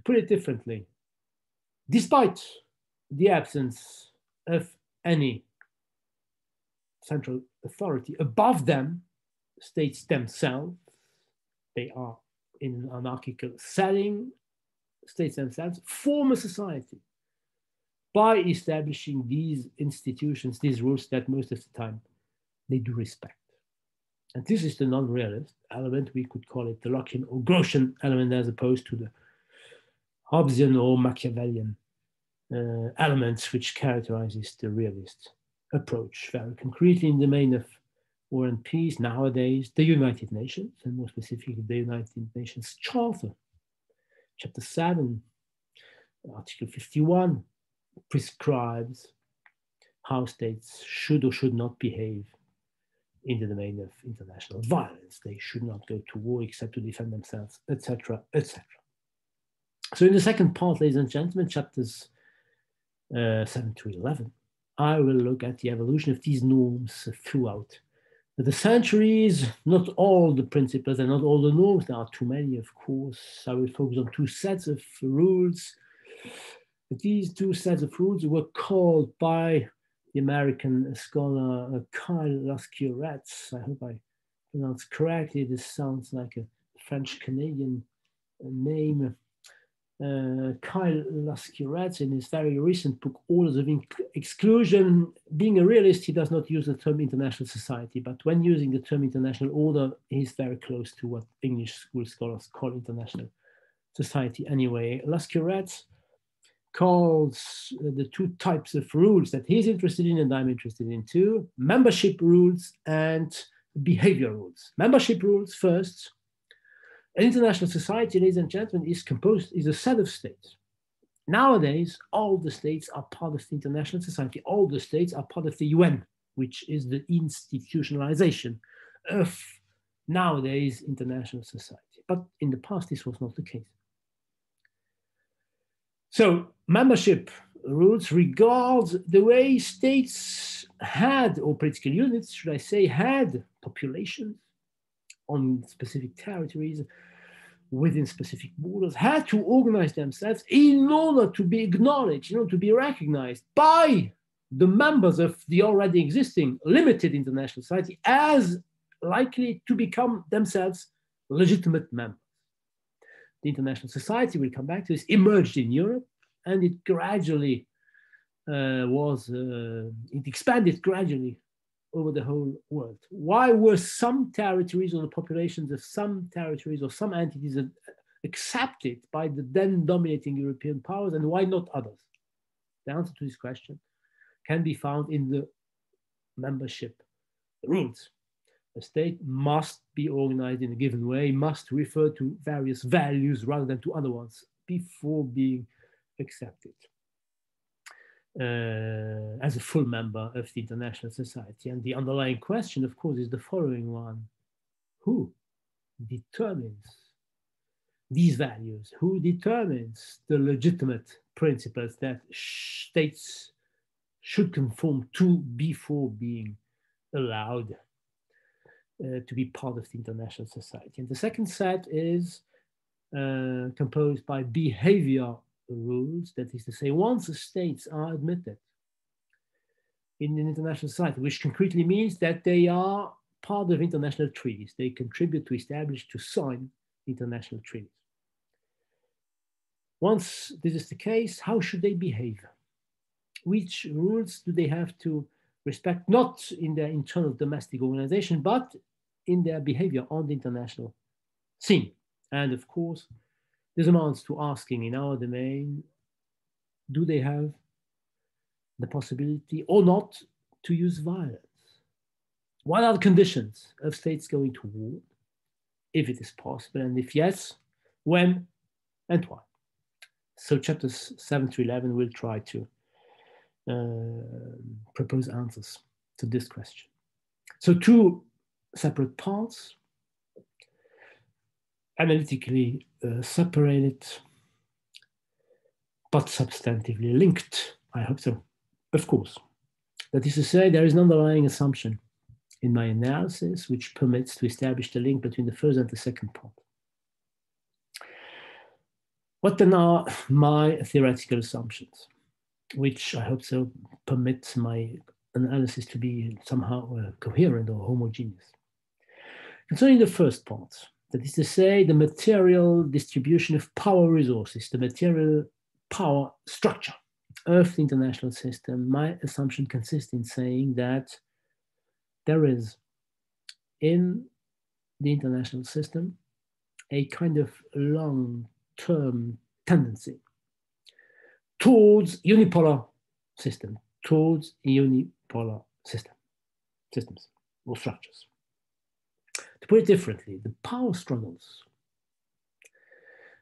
To put it differently, despite the absence of any central authority above them, states themselves, they are in an anarchical setting, states themselves form a society by establishing these institutions, these rules that most of the time they do respect. And this is the non-realist element. We could call it the Lockean or Grotian element as opposed to the Hobbesian or Machiavellian uh, elements which characterizes the realist approach. Very concretely in the domain of war and peace, nowadays, the United Nations, and more specifically the United Nations Charter, chapter 7, article 51, prescribes how states should or should not behave in the domain of international violence. They should not go to war except to defend themselves, etc., etc. So in the second part, ladies and gentlemen, chapters uh, 7 to 11, I will look at the evolution of these norms throughout the centuries, not all the principles and not all the norms, there are too many, of course. I will focus on two sets of rules. These two sets of rules were called by the American scholar uh, Kyle Lascurettes. I hope I pronounced correctly. This sounds like a French Canadian name uh, Kyle Lascurettes in his very recent book, Orders of Exclusion. Being a realist, he does not use the term international society, but when using the term international order, he's very close to what English school scholars call international society anyway. Lascurettes calls the two types of rules that he's interested in and I'm interested in too membership rules and behavior rules. Membership rules first. An international society, ladies and gentlemen, is composed, is a set of states. Nowadays, all the states are part of the international society. All the states are part of the UN, which is the institutionalization of nowadays international society. But in the past, this was not the case. So membership rules regard the way states had, or political units, should I say, had populations on specific territories within specific borders, had to organize themselves in order to be acknowledged, in order to be recognized by the members of the already existing limited international society as likely to become themselves legitimate members. The international society, we'll come back to this, emerged in Europe and it gradually uh, was, uh, it expanded gradually over the whole world. Why were some territories or the populations of some territories or some entities accepted by the then dominating European powers and why not others? The answer to this question can be found in the membership rules. A state must be organized in a given way, must refer to various values rather than to other ones before being accepted uh, as a full member of the international society. And the underlying question, of course, is the following one Who determines these values? Who determines the legitimate principles that states should conform to before being allowed uh, to be part of the international society? And the second set is uh, composed by behavior rules, that is to say, once the states are admitted in an international society, which concretely means that they are part of international treaties, they contribute to establish, to sign international treaties. Once this is the case, how should they behave? Which rules do they have to respect, not in their internal domestic organization, but in their behavior on the international scene? And of course, this amounts to asking in our domain, do they have the possibility or not to use violence? What are the conditions of states going to war, if it is possible, and if yes, when and why? So chapters 7 to 11 will try to uh, propose answers to this question. So two separate parts analytically uh, separated, but substantively linked. I hope so. Of course. That is to say, there is an underlying assumption in my analysis which permits to establish the link between the first and the second part. What then are my theoretical assumptions, which I hope so permits my analysis to be somehow uh, coherent or homogeneous? Concerning the first part, that is to say, the material distribution of power resources, the material power structure of the international system, my assumption consists in saying that there is in the international system a kind of long term tendency towards unipolar system, towards unipolar system, systems or structures. To put it differently, the power struggles,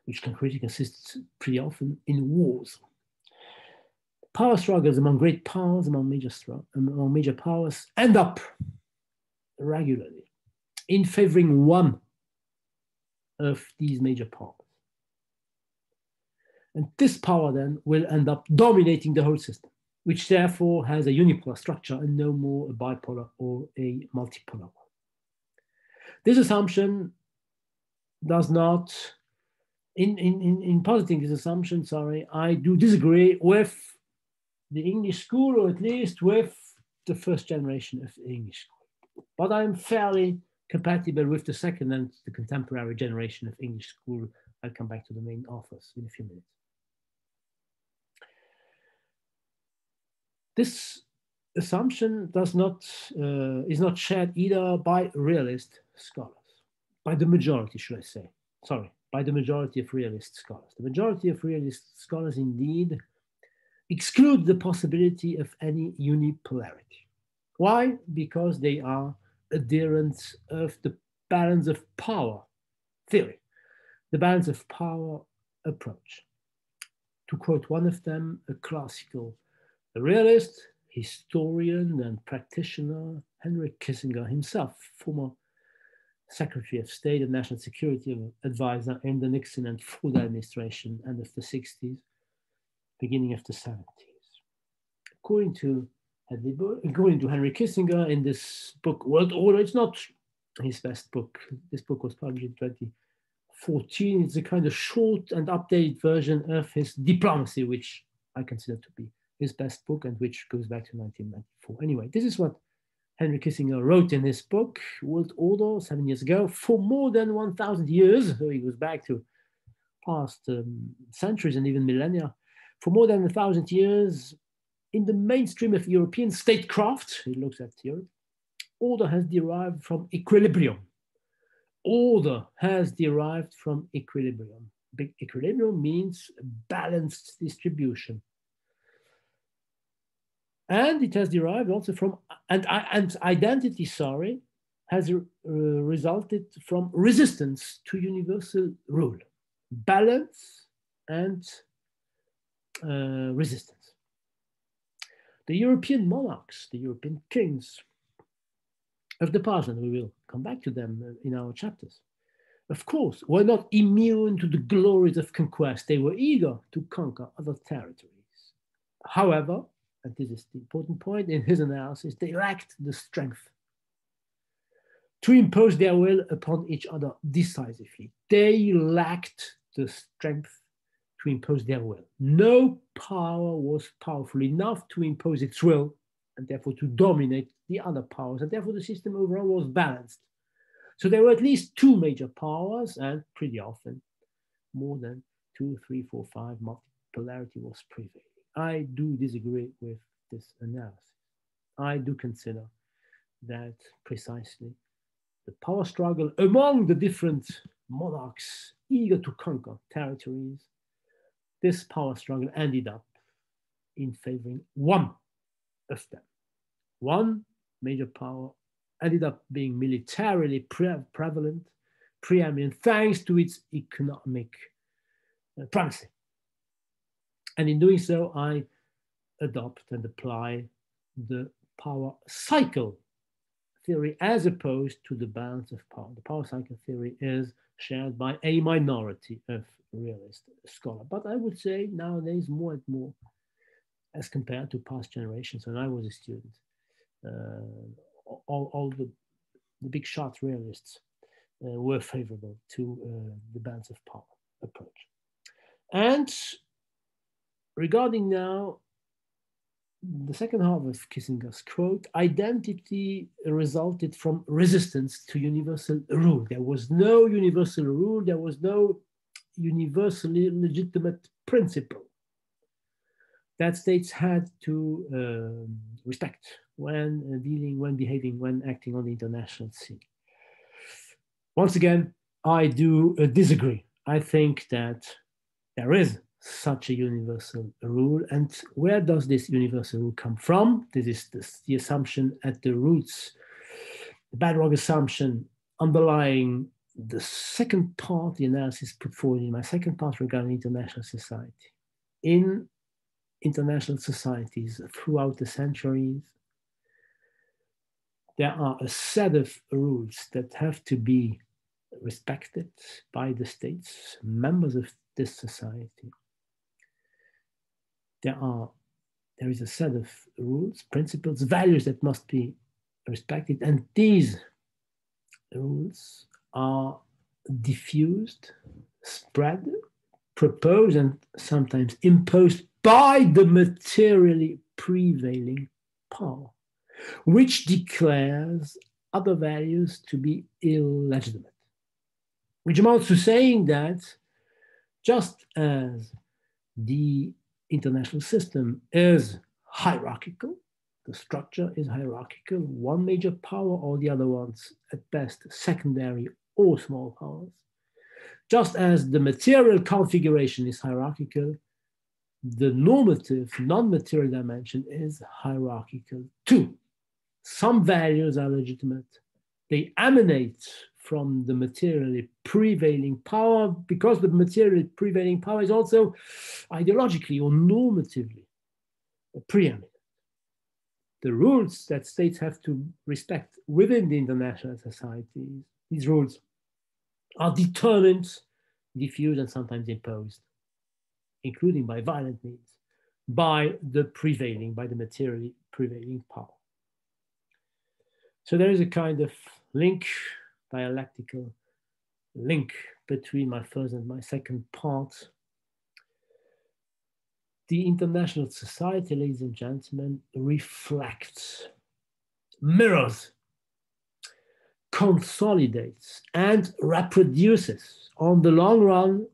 which concretely consists pretty often in wars, power struggles among great powers, among major, among major powers, end up regularly in favoring one of these major powers. And this power then will end up dominating the whole system, which therefore has a unipolar structure and no more a bipolar or a multipolar one. This assumption does not, in, in, in in positing this assumption, sorry, I do disagree with the English school, or at least with the first generation of English school. But I'm fairly compatible with the second and the contemporary generation of English school. I'll come back to the main authors in a few minutes. This assumption does not, uh, is not shared either by realist scholars, by the majority, should I say, sorry, by the majority of realist scholars. The majority of realist scholars indeed exclude the possibility of any unipolarity. Why? Because they are adherents of the balance of power theory, the balance of power approach. To quote one of them, a classical realist, historian, and practitioner, Henry Kissinger himself, former Secretary of State and National Security Advisor in the Nixon and Ford administration end of the 60s, beginning of the 70s. According to according to Henry Kissinger in this book, World Order, it's not his best book. This book was published in 2014. It's a kind of short and updated version of his Diplomacy, which I consider to be his best book and which goes back to 1994. Anyway, this is what Henry Kissinger wrote in his book, World Order, seven years ago. For more than 1,000 years, so he goes back to past um, centuries and even millennia, for more than a thousand years, in the mainstream of European statecraft, he looks at Europe, order has derived from equilibrium. Order has derived from equilibrium. Big equilibrium means balanced distribution and it has derived also from and, and identity sorry has uh, resulted from resistance to universal rule balance and uh, resistance. The european monarchs the european kings of the past and we will come back to them in our chapters of course were not immune to the glories of conquest. They were eager to conquer other territories. However and this is the important point in his analysis, they lacked the strength to impose their will upon each other decisively. They lacked the strength to impose their will. No power was powerful enough to impose its will and therefore to dominate the other powers, and therefore the system overall was balanced. So there were at least two major powers, and pretty often more than two, three, four, five, multipolarity was prevailing. I do disagree with this analysis. I do consider that precisely the power struggle among the different monarchs eager to conquer territories, this power struggle ended up in favoring one of them. One major power ended up being militarily pre prevalent, preeminent, thanks to its economic uh, primacy. And in doing so, I adopt and apply the power cycle theory as opposed to the balance of power. The power cycle theory is shared by a minority of realist scholars, but I would say nowadays more and more as compared to past generations when I was a student. Uh, all, all the, the big shot realists uh, were favorable to uh, the balance of power approach. And regarding now the second half of Kissinger's quote, identity resulted from resistance to universal rule. There was no universal rule, there was no universally legitimate principle that states had to uh, respect when uh, dealing, when behaving, when acting on the international scene. Once again, I do uh, disagree. I think that there is such a universal rule. And where does this universal rule come from? This is the assumption at the roots, the bedrock assumption underlying the second part, the analysis put forward in my second part regarding international society. In international societies throughout the centuries, there are a set of rules that have to be respected by the states, members of this society there are there is a set of rules, principles, values that must be respected, and these rules are diffused, spread, proposed, and sometimes imposed by the materially prevailing power, which declares other values to be illegitimate. Which amounts to saying that just as the international system is hierarchical. The structure is hierarchical. One major power or the other ones, at best, secondary or small powers. Just as the material configuration is hierarchical, the normative, non-material dimension is hierarchical too. Some values are legitimate. They emanate from the materially prevailing power because the materially prevailing power is also ideologically or normatively preeminent. The rules that states have to respect within the international society, these rules are determined, diffused, and sometimes imposed, including by violent means, by the prevailing, by the materially prevailing power. So there is a kind of link, dialectical link between my first and my second part. The international society, ladies and gentlemen, reflects, mirrors consolidates and reproduces on the long run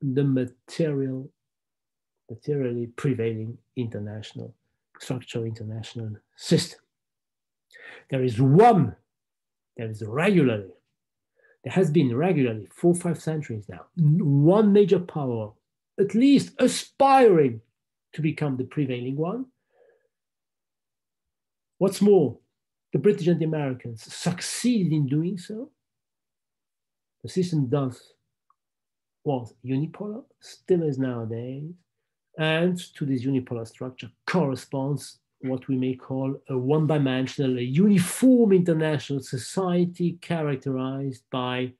the material, materially prevailing international structural international system. There is one, there is regularly, there has been regularly four, five centuries now, one major power, at least aspiring to become the prevailing one. What's more, the British and the Americans succeeded in doing so. The system thus was unipolar, still is nowadays, and to this unipolar structure corresponds what we may call a one-dimensional, a uniform international society characterized by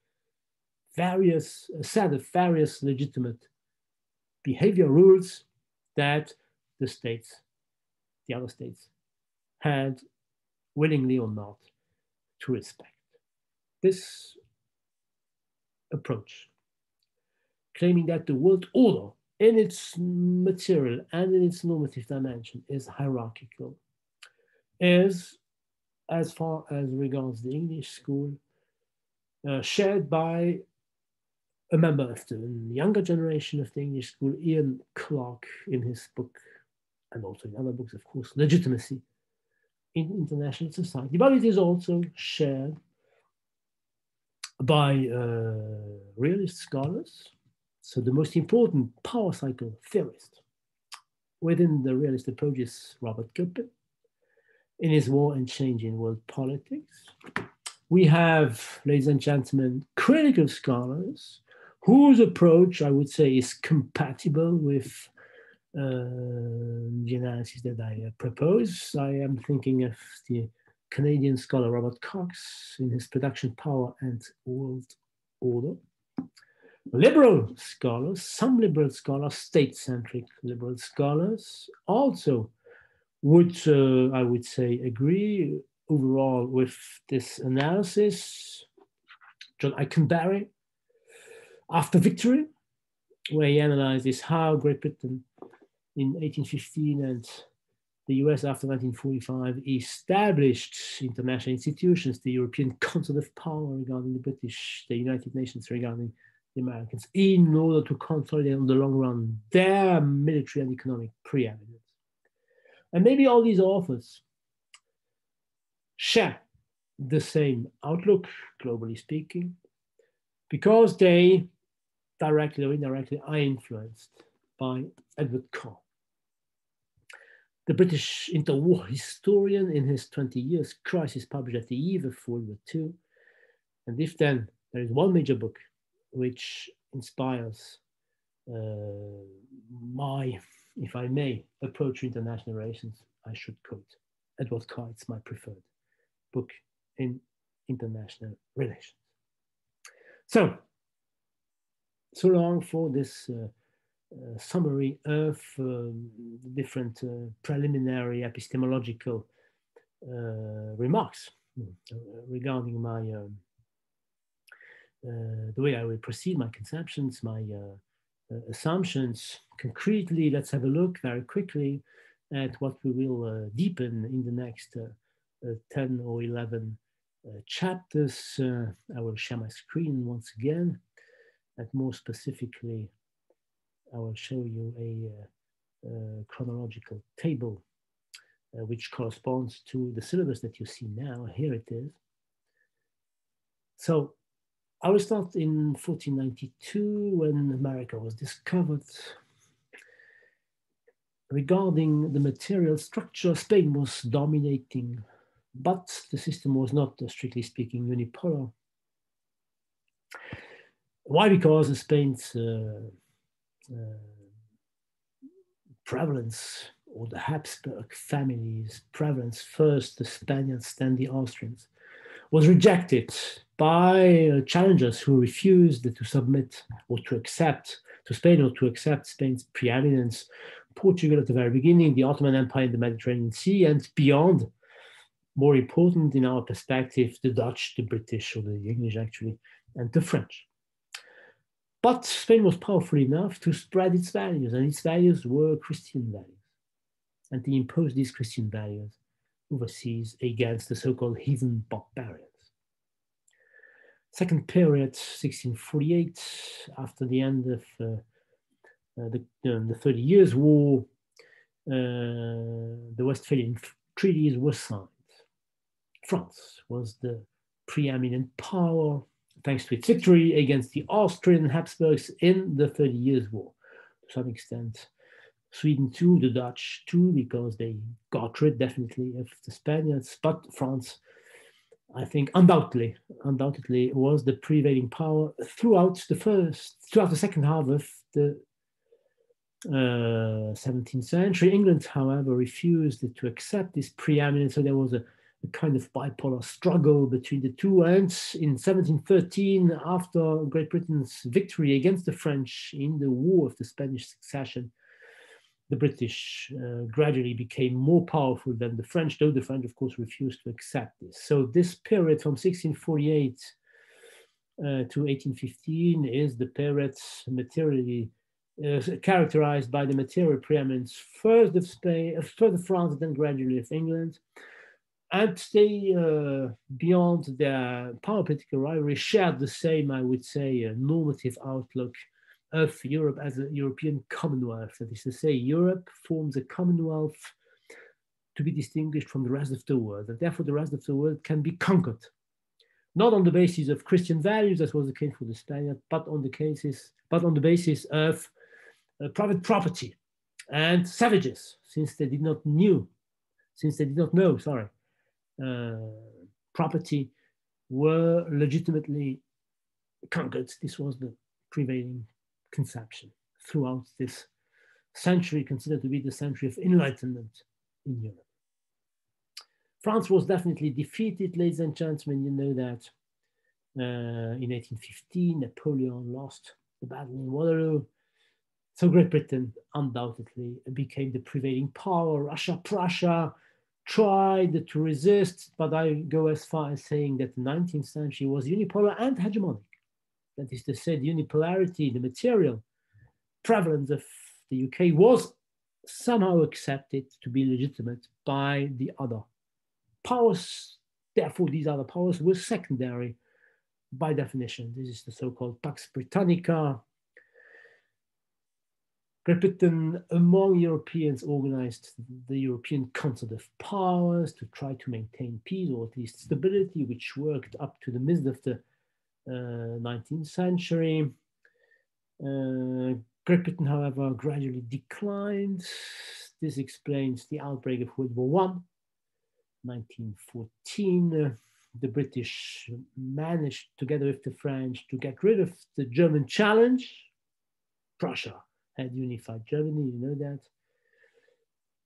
various, a set of various legitimate behavior rules that the states, the other states, had willingly or not, to respect. This approach, claiming that the world order in its material and in its normative dimension is hierarchical, is, as far as regards the English school, uh, shared by a member of the younger generation of the English school, Ian Clark, in his book, and also in other books, of course, Legitimacy, in international society, but it is also shared by uh, realist scholars. So the most important power cycle theorist within the realist approach is Robert Gilpin in his War and Change in World Politics. We have, ladies and gentlemen, critical scholars whose approach, I would say, is compatible with uh, the analysis that I uh, propose. I am thinking of the Canadian scholar Robert Cox in his Production Power and World Order. Liberal scholars, some liberal scholars, state-centric liberal scholars, also would, uh, I would say, agree overall with this analysis. John Ikenberry, after victory, where he analyzes how Great Britain in 1815 and the US after 1945 established international institutions, the European Concert of Power regarding the British, the United Nations regarding the Americans, in order to consolidate in the long run their military and economic preeminence. And maybe all these authors share the same outlook, globally speaking, because they directly or indirectly are influenced by Edward Carr the British interwar historian in his 20 years crisis published at the eve of World War II. And if then there is one major book which inspires uh, my, if I may, approach to international relations, I should quote Edward it's my preferred book in international relations. So, so long for this uh, uh, summary of um, different uh, preliminary epistemological uh, remarks regarding my um, the way I will proceed, my conceptions, my assumptions. Concretely, let's have a look very quickly at what we will deepen in the next 10 or 11 uh, chapters. Uh, I will share my screen once again, and more specifically, I will show you a, uh, chronological table uh, which corresponds to the syllabus that you see now. Here it is. So I will start in 1492 when America was discovered. regarding the material structure, Spain was dominating, but the system was not, uh, strictly speaking, unipolar. Why? Because Spain's uh, uh, prevalence, or the Habsburg family's prevalence, first the Spaniards, then the Austrians, was rejected by uh, challengers who refused to submit or to accept to Spain or to accept Spain's preeminence. Portugal at the very beginning, the Ottoman Empire in the Mediterranean Sea, and beyond. More important in our perspective, the Dutch, the British, or the English actually, and the French. But Spain was powerful enough to spread its values, and its values were Christian values. And to impose these Christian values overseas against the so-called heathen barbarians. Second period, 1648, after the end of uh, uh, the, the 30 Years' War, uh, the Westphalian treaties were signed. France was the preeminent power thanks to its victory against the Austrian Habsburgs in the Thirty Years' War. To some extent, Sweden too, the Dutch too, because they got rid definitely of the Spaniards, but France, I think undoubtedly, undoubtedly was the prevailing power throughout the first, throughout the second half of the uh, 17th century. England, however, refused to accept this preeminence, so there was a, a kind of bipolar struggle between the two. And in 1713, after Great Britain's victory against the French in the War of the Spanish Succession, the British uh, gradually became more powerful than the French, though the French, of course, refused to accept this. So this period from 1648 uh, to 1815 is the period materially uh, characterized by the material preeminence first of Spain, uh, first of France, then gradually of England. And they, uh, beyond their power political rivalry, shared the same, I would say, uh, normative outlook of Europe as a European Commonwealth. That is to say, Europe forms a Commonwealth to be distinguished from the rest of the world. And therefore, the rest of the world can be conquered, not on the basis of Christian values, as was the case for the Spaniard, but on the cases, but on the basis of uh, private property and savages, since they did not knew, since they did not know, sorry, uh, property were legitimately conquered. This was the prevailing conception throughout this century, considered to be the century of enlightenment in Europe. France was definitely defeated, ladies and gentlemen. You know that uh, in 1815, Napoleon lost the battle in Waterloo. So Great Britain undoubtedly became the prevailing power. Russia, Prussia tried to resist, but I go as far as saying that the 19th century was unipolar and hegemonic that is to say, the unipolarity, the material prevalence of the UK was somehow accepted to be legitimate by the other powers. Therefore, these other powers were secondary by definition. This is the so-called Pax Britannica. Great Britain, among Europeans, organized the European Concert of Powers to try to maintain peace or at least stability, which worked up to the midst of the 19th uh, century. Uh, Great Britain, however, gradually declined. This explains the outbreak of World War I, 1914. the British managed, together with the French, to get rid of the German challenge. Prussia had unified Germany, you know that.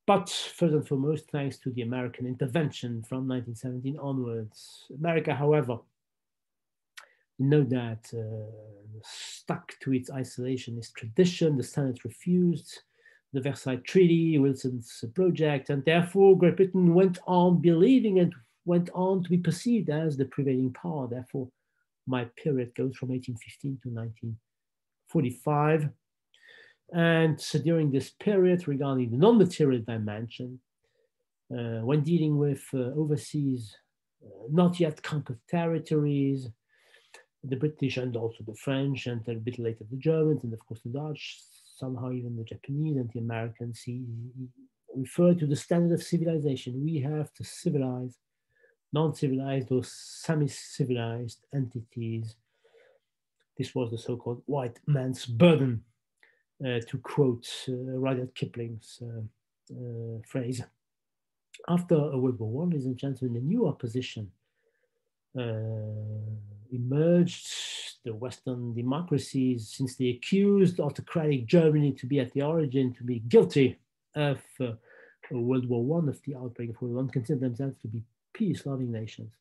But first and foremost, thanks to the American intervention from 1917 onwards. America, however, know that uh, stuck to its isolationist tradition. The Senate refused the Versailles Treaty, Wilson's project, and therefore Great Britain went on believing and went on to be perceived as the prevailing power. Therefore, my period goes from 1815 to 1945. And so during this period, regarding the non-material dimension, uh, when dealing with uh, overseas, uh, not yet conquered territories, the British and also the French and a bit later the Germans and of course the Dutch, somehow even the Japanese and the Americans he, he refer to the standard of civilization. We have to civilize non-civilized or semi-civilized entities. This was the so-called white man's burden. uh, to quote uh, Rudyard Kipling's phrase. After World War One, ladies and gentlemen, a new opposition emerged. The Western democracies, since they accused autocratic Germany to be at the origin, to be guilty of World War One, of the outbreak of World War One, considered themselves to be peace-loving nations.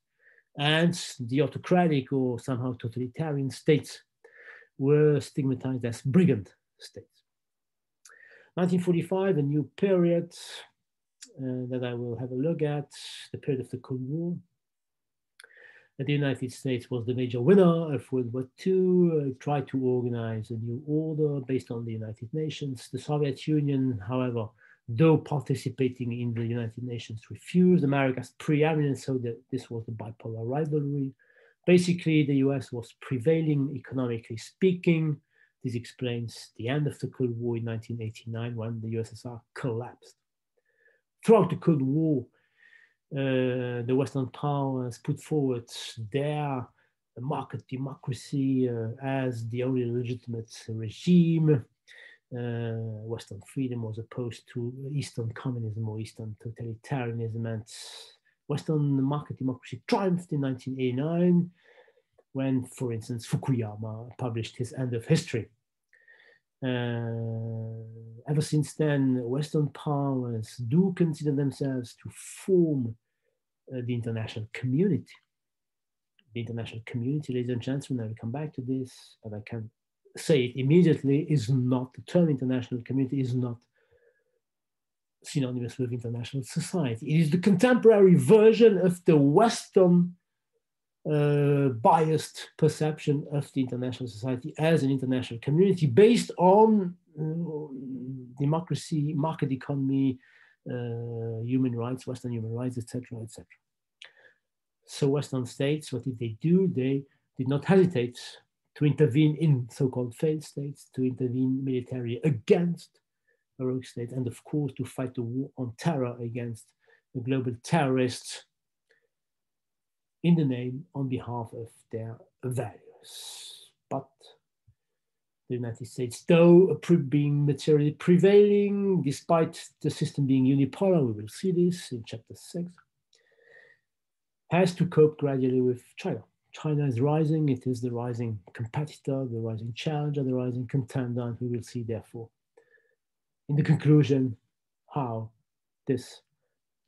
And the autocratic or somehow totalitarian states were stigmatized as brigand states. 1945, a new period uh, that I will have a look at, the period of the Cold War. The United States was the major winner of World War II, it tried to organize a new order based on the United Nations. The Soviet Union, however, though participating in the United Nations, refused America's preeminence, so that this was the bipolar rivalry. Basically, the US was prevailing economically speaking. This explains the end of the Cold War in 1989 when the USSR collapsed. Throughout the Cold War, uh, the Western powers put forward their market democracy uh, as the only legitimate regime uh, Western freedom was opposed to Eastern communism or Eastern totalitarianism, and Western market democracy triumphed in 1989 when, for instance, Fukuyama published his End of History. Uh, ever since then, Western powers do consider themselves to form uh, the international community. The international community, ladies and gentlemen, I will come back to this, but I can say it immediately is not, the term international community is not synonymous with international society. It is the contemporary version of the Western uh, biased perception of the international society as an international community based on uh, democracy, market economy, uh, human rights, Western human rights, etc., etc. So Western states, what did they do? They did not hesitate to intervene in so-called failed states, to intervene militarily against rogue state, and of course to fight the war on terror against the global terrorists in the name on behalf of their values. But the United States, though being materially prevailing, despite the system being unipolar, we will see this in chapter six, has to cope gradually with China. China is rising. It is the rising competitor, the rising challenger, the rising contender, and we will see, therefore, in the conclusion, how this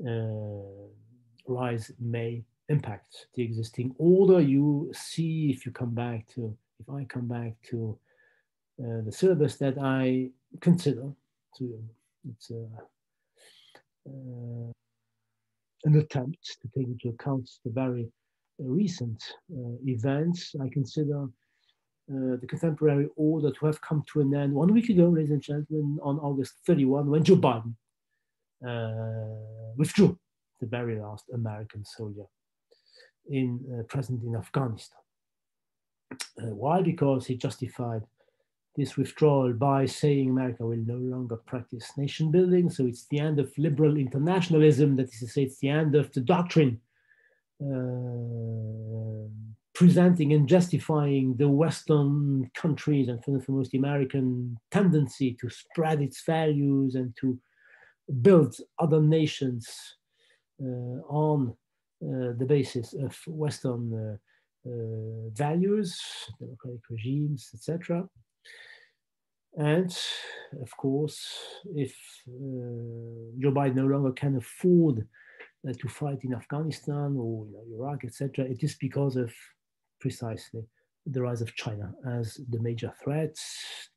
uh, rise may impact the existing order. You see, if you come back to, if I come back to uh, the syllabus that I consider to, it's a, uh, an attempt to take into account the very recent uh, events, I consider uh, the contemporary order to have come to an end one week ago, ladies and gentlemen, on August 31, when Joe Biden uh, withdrew the very last American soldier in uh, present in Afghanistan. Uh, why? Because he justified this withdrawal by saying America will no longer practice nation building. So it's the end of liberal internationalism. That is to say, it's the end of the doctrine uh, presenting and justifying the Western countries and for the most American tendency to spread its values and to build other nations uh, on the basis of Western uh, uh, values, democratic regimes, etc. And of course, if uh, Joe Biden no longer can afford uh, to fight in Afghanistan or you know, Iraq, etc., it is because of precisely the rise of China as the major threat.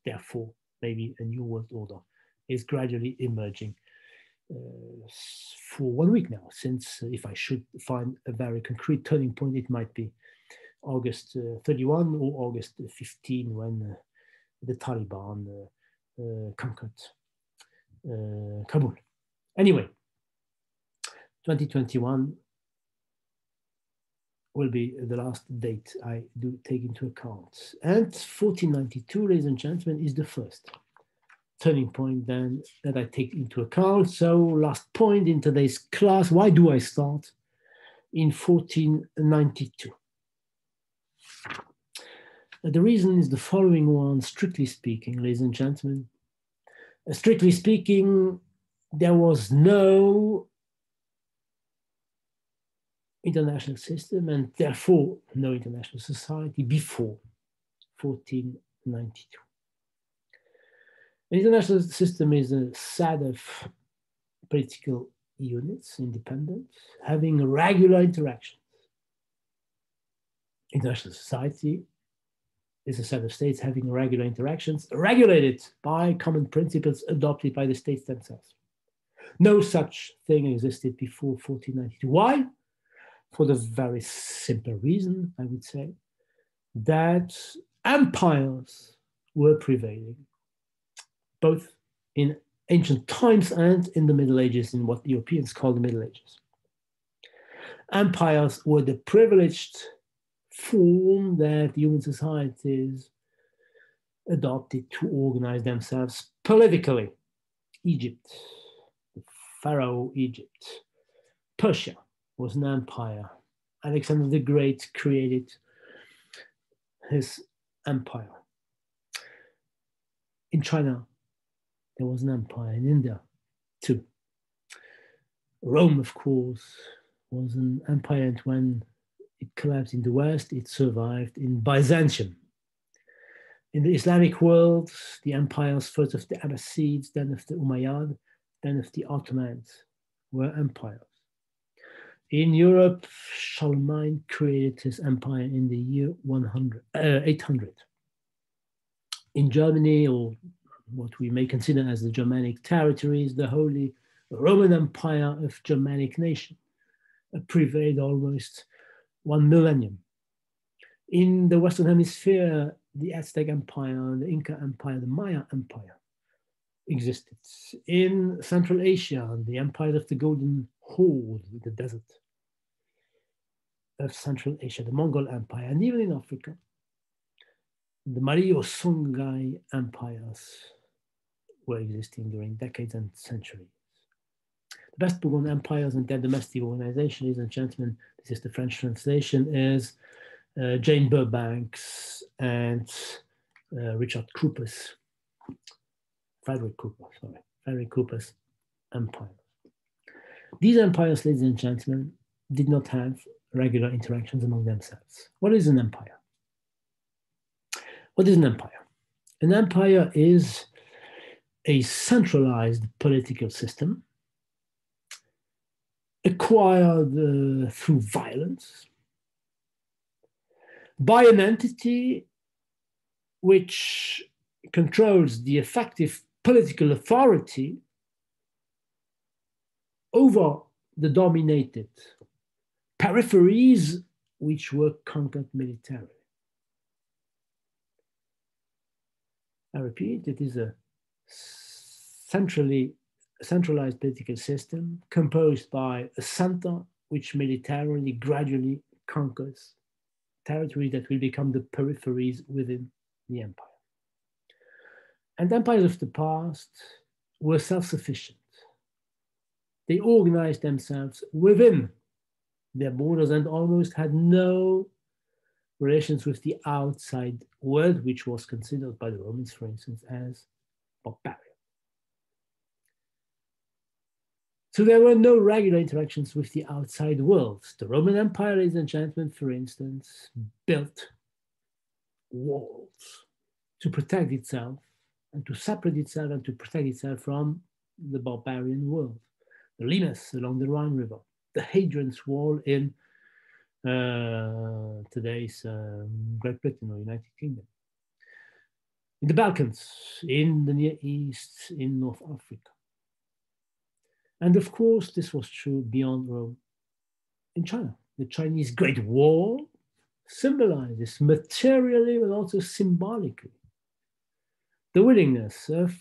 Therefore, maybe a new world order is gradually emerging uh, for one week now. Since uh, if I should find a very concrete turning point, it might be August uh, 31 or August 15 when uh, the Taliban uh, conquered Kabul. Anyway, 2021 will be the last date I do take into account. And 1492, ladies and gentlemen, is the first turning point then that I take into account. So last point in today's class, why do I start in 1492? Uh, the reason is the following one, strictly speaking, ladies and gentlemen. Uh, strictly speaking, there was no international system and therefore no international society before 1492. An international system is a set of political units, independent, having regular interactions. International society is a set of states having regular interactions regulated by common principles adopted by the states themselves. No such thing existed before 1492. Why? For the very simple reason, I would say, that empires were prevailing, both in ancient times and in the Middle Ages, in what the Europeans call the Middle Ages. Empires were the privileged form that human societies adopted to organize themselves politically. Egypt, Pharaoh Egypt, Persia was an empire. Alexander the Great created his empire. In China, there was an empire. In India, too. Rome, of course, was an empire, and when it collapsed in the West, it survived in Byzantium. In the Islamic world, the empires, first of the Abbasids, then of the Umayyad, then of the Ottomans, were empires. In Europe, Charlemagne created his empire in the year 100, uh, 800. In Germany, or what we may consider as the Germanic territories, the Holy Roman Empire of Germanic nation prevailed almost one millennium. In the Western Hemisphere, the Aztec Empire, the Inca Empire, the Maya Empire existed. In Central Asia, the Empire of the Golden Horde, the desert of Central Asia, the Mongol Empire, and even in Africa, the Malio Songhai empires were existing during decades and centuries. The best on empires and their domestic organization, ladies and gentlemen, this is the French translation, is uh, Jane Burbank's and uh, Richard Cooper's, Frederick Cooper, sorry, Frederick Cooper's Empire. These empires, ladies and gentlemen, did not have regular interactions among themselves. What is an empire? What is an empire? An empire is a centralized political system acquired uh, through violence by an entity which controls the effective political authority over the dominated peripheries which were conquered militarily. I repeat, it is a centrally centralized political system composed by a center which militarily gradually conquers territory that will become the peripheries within the empire. And empires of the past were self sufficient. They organized themselves within their borders and almost had no relations with the outside world, which was considered by the Romans, for instance, as barbarian. So there were no regular interactions with the outside world. The Roman Empire, and gentlemen, for instance, built walls to protect itself and to separate itself and to protect itself from the barbarian world. The Limes along the Rhine River, the Hadrian's Wall in today's um, Great Britain or United Kingdom. In the Balkans, in the Near East, in North Africa. And of course, this was true beyond Rome in China. The Chinese Great Wall symbolizes materially but also symbolically the willingness of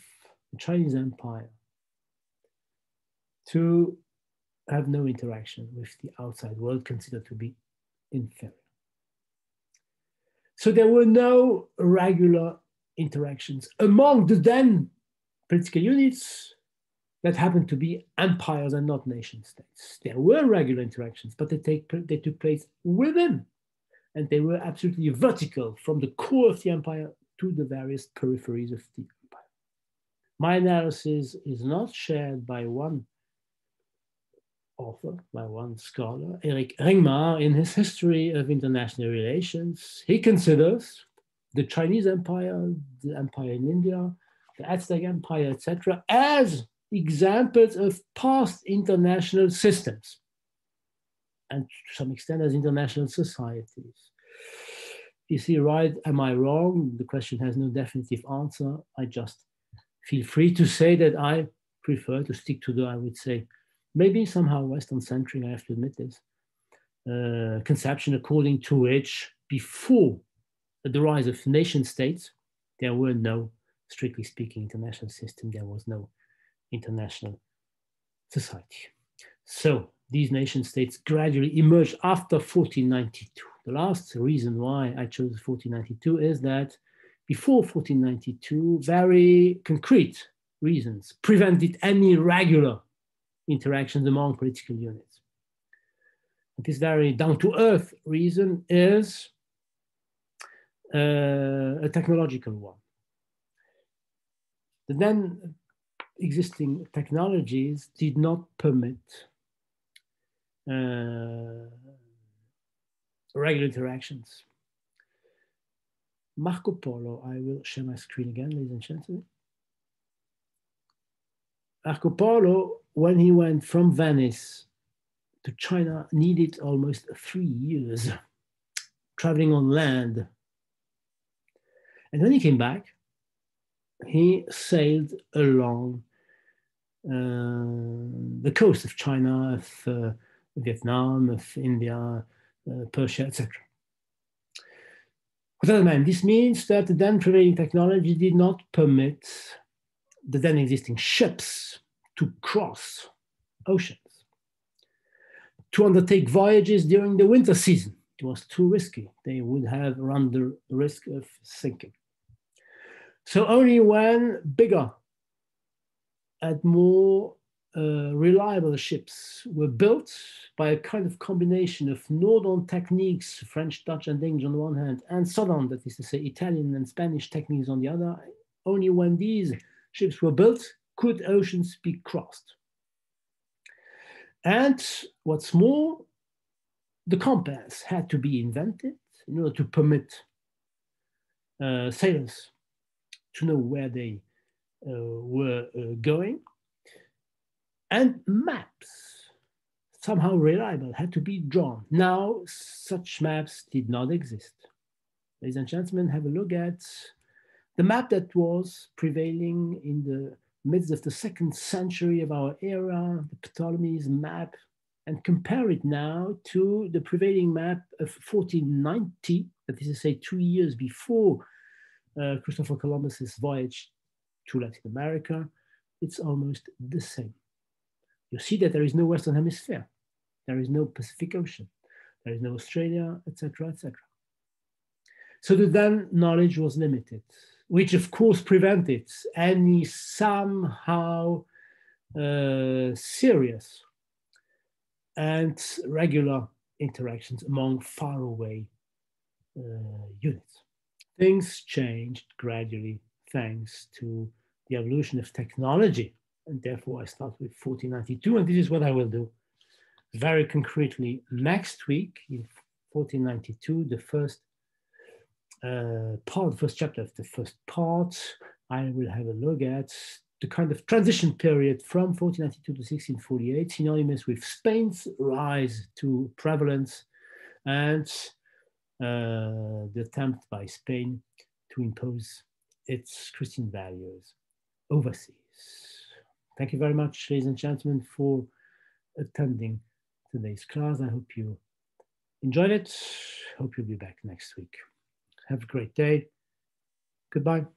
the Chinese Empire to have no interaction with the outside world considered to be inferior. So there were no regular interactions among the then political units that happened to be empires and not nation states. There were regular interactions, but they, take, they took place within, and they were absolutely vertical from the core of the empire to the various peripheries of the empire. My analysis is not shared by one author, by one scholar, Erik Ringmar, in his History of International Relations. He considers the Chinese Empire, the empire in India, the Aztec Empire, etc., as examples of past international systems and to some extent as international societies. You see, right? Am I wrong? The question has no definitive answer. I just feel free to say that I prefer to stick to the, I would say, maybe somehow Western centric, I have to admit this, uh, conception according to which before the rise of nation states, there were no, strictly speaking, international system, there was no international society. So these nation states gradually emerged after 1492. The last reason why I chose 1492 is that before 1492, very concrete reasons prevented any regular interactions among political units. And this very down to earth reason is uh, a technological one. The then existing technologies did not permit uh, regular interactions. Marco Polo, I will share my screen again, ladies and gentlemen. Marco Polo, when he went from Venice to China, needed almost three years traveling on land. And when he came back, he sailed along uh, the coast of China, of uh, Vietnam, of India, uh, Persia, etc. What does it mean? This means that the then prevailing technology did not permit the then existing ships to cross oceans, to undertake voyages during the winter season. It was too risky. They would have run the risk of sinking. So only when bigger and more uh, reliable ships were built by a kind of combination of northern techniques, French, Dutch, and English on the one hand, and southern, that is to say, Italian and Spanish techniques on the other. Only when these ships were built could oceans be crossed. And what's more, the compass had to be invented in order to permit uh, sailors to know where they uh, were uh, going. And maps, somehow reliable, had to be drawn. Now, such maps did not exist. Ladies and gentlemen, have a look at the map that was prevailing in the midst of the second century of our era, the Ptolemy's map, and compare it now to the prevailing map of 1490, that is to say, two years before uh, Christopher Columbus's voyage to Latin America, it's almost the same. You see that there is no Western Hemisphere, there is no Pacific Ocean, there is no Australia, etc., etc. So the then knowledge was limited, which of course prevented any somehow uh, serious and regular interactions among faraway uh, units. Things changed gradually thanks to the evolution of technology. And therefore, I start with 1492, and this is what I will do very concretely next week in 1492, the first uh, part, first chapter of the first part. I will have a look at the kind of transition period from 1492 to 1648, synonymous with Spain's rise to prevalence and uh, the attempt by Spain to impose its Christian values overseas. Thank you very much, ladies and gentlemen, for attending today's class. I hope you enjoyed it. Hope you'll be back next week. Have a great day. Goodbye.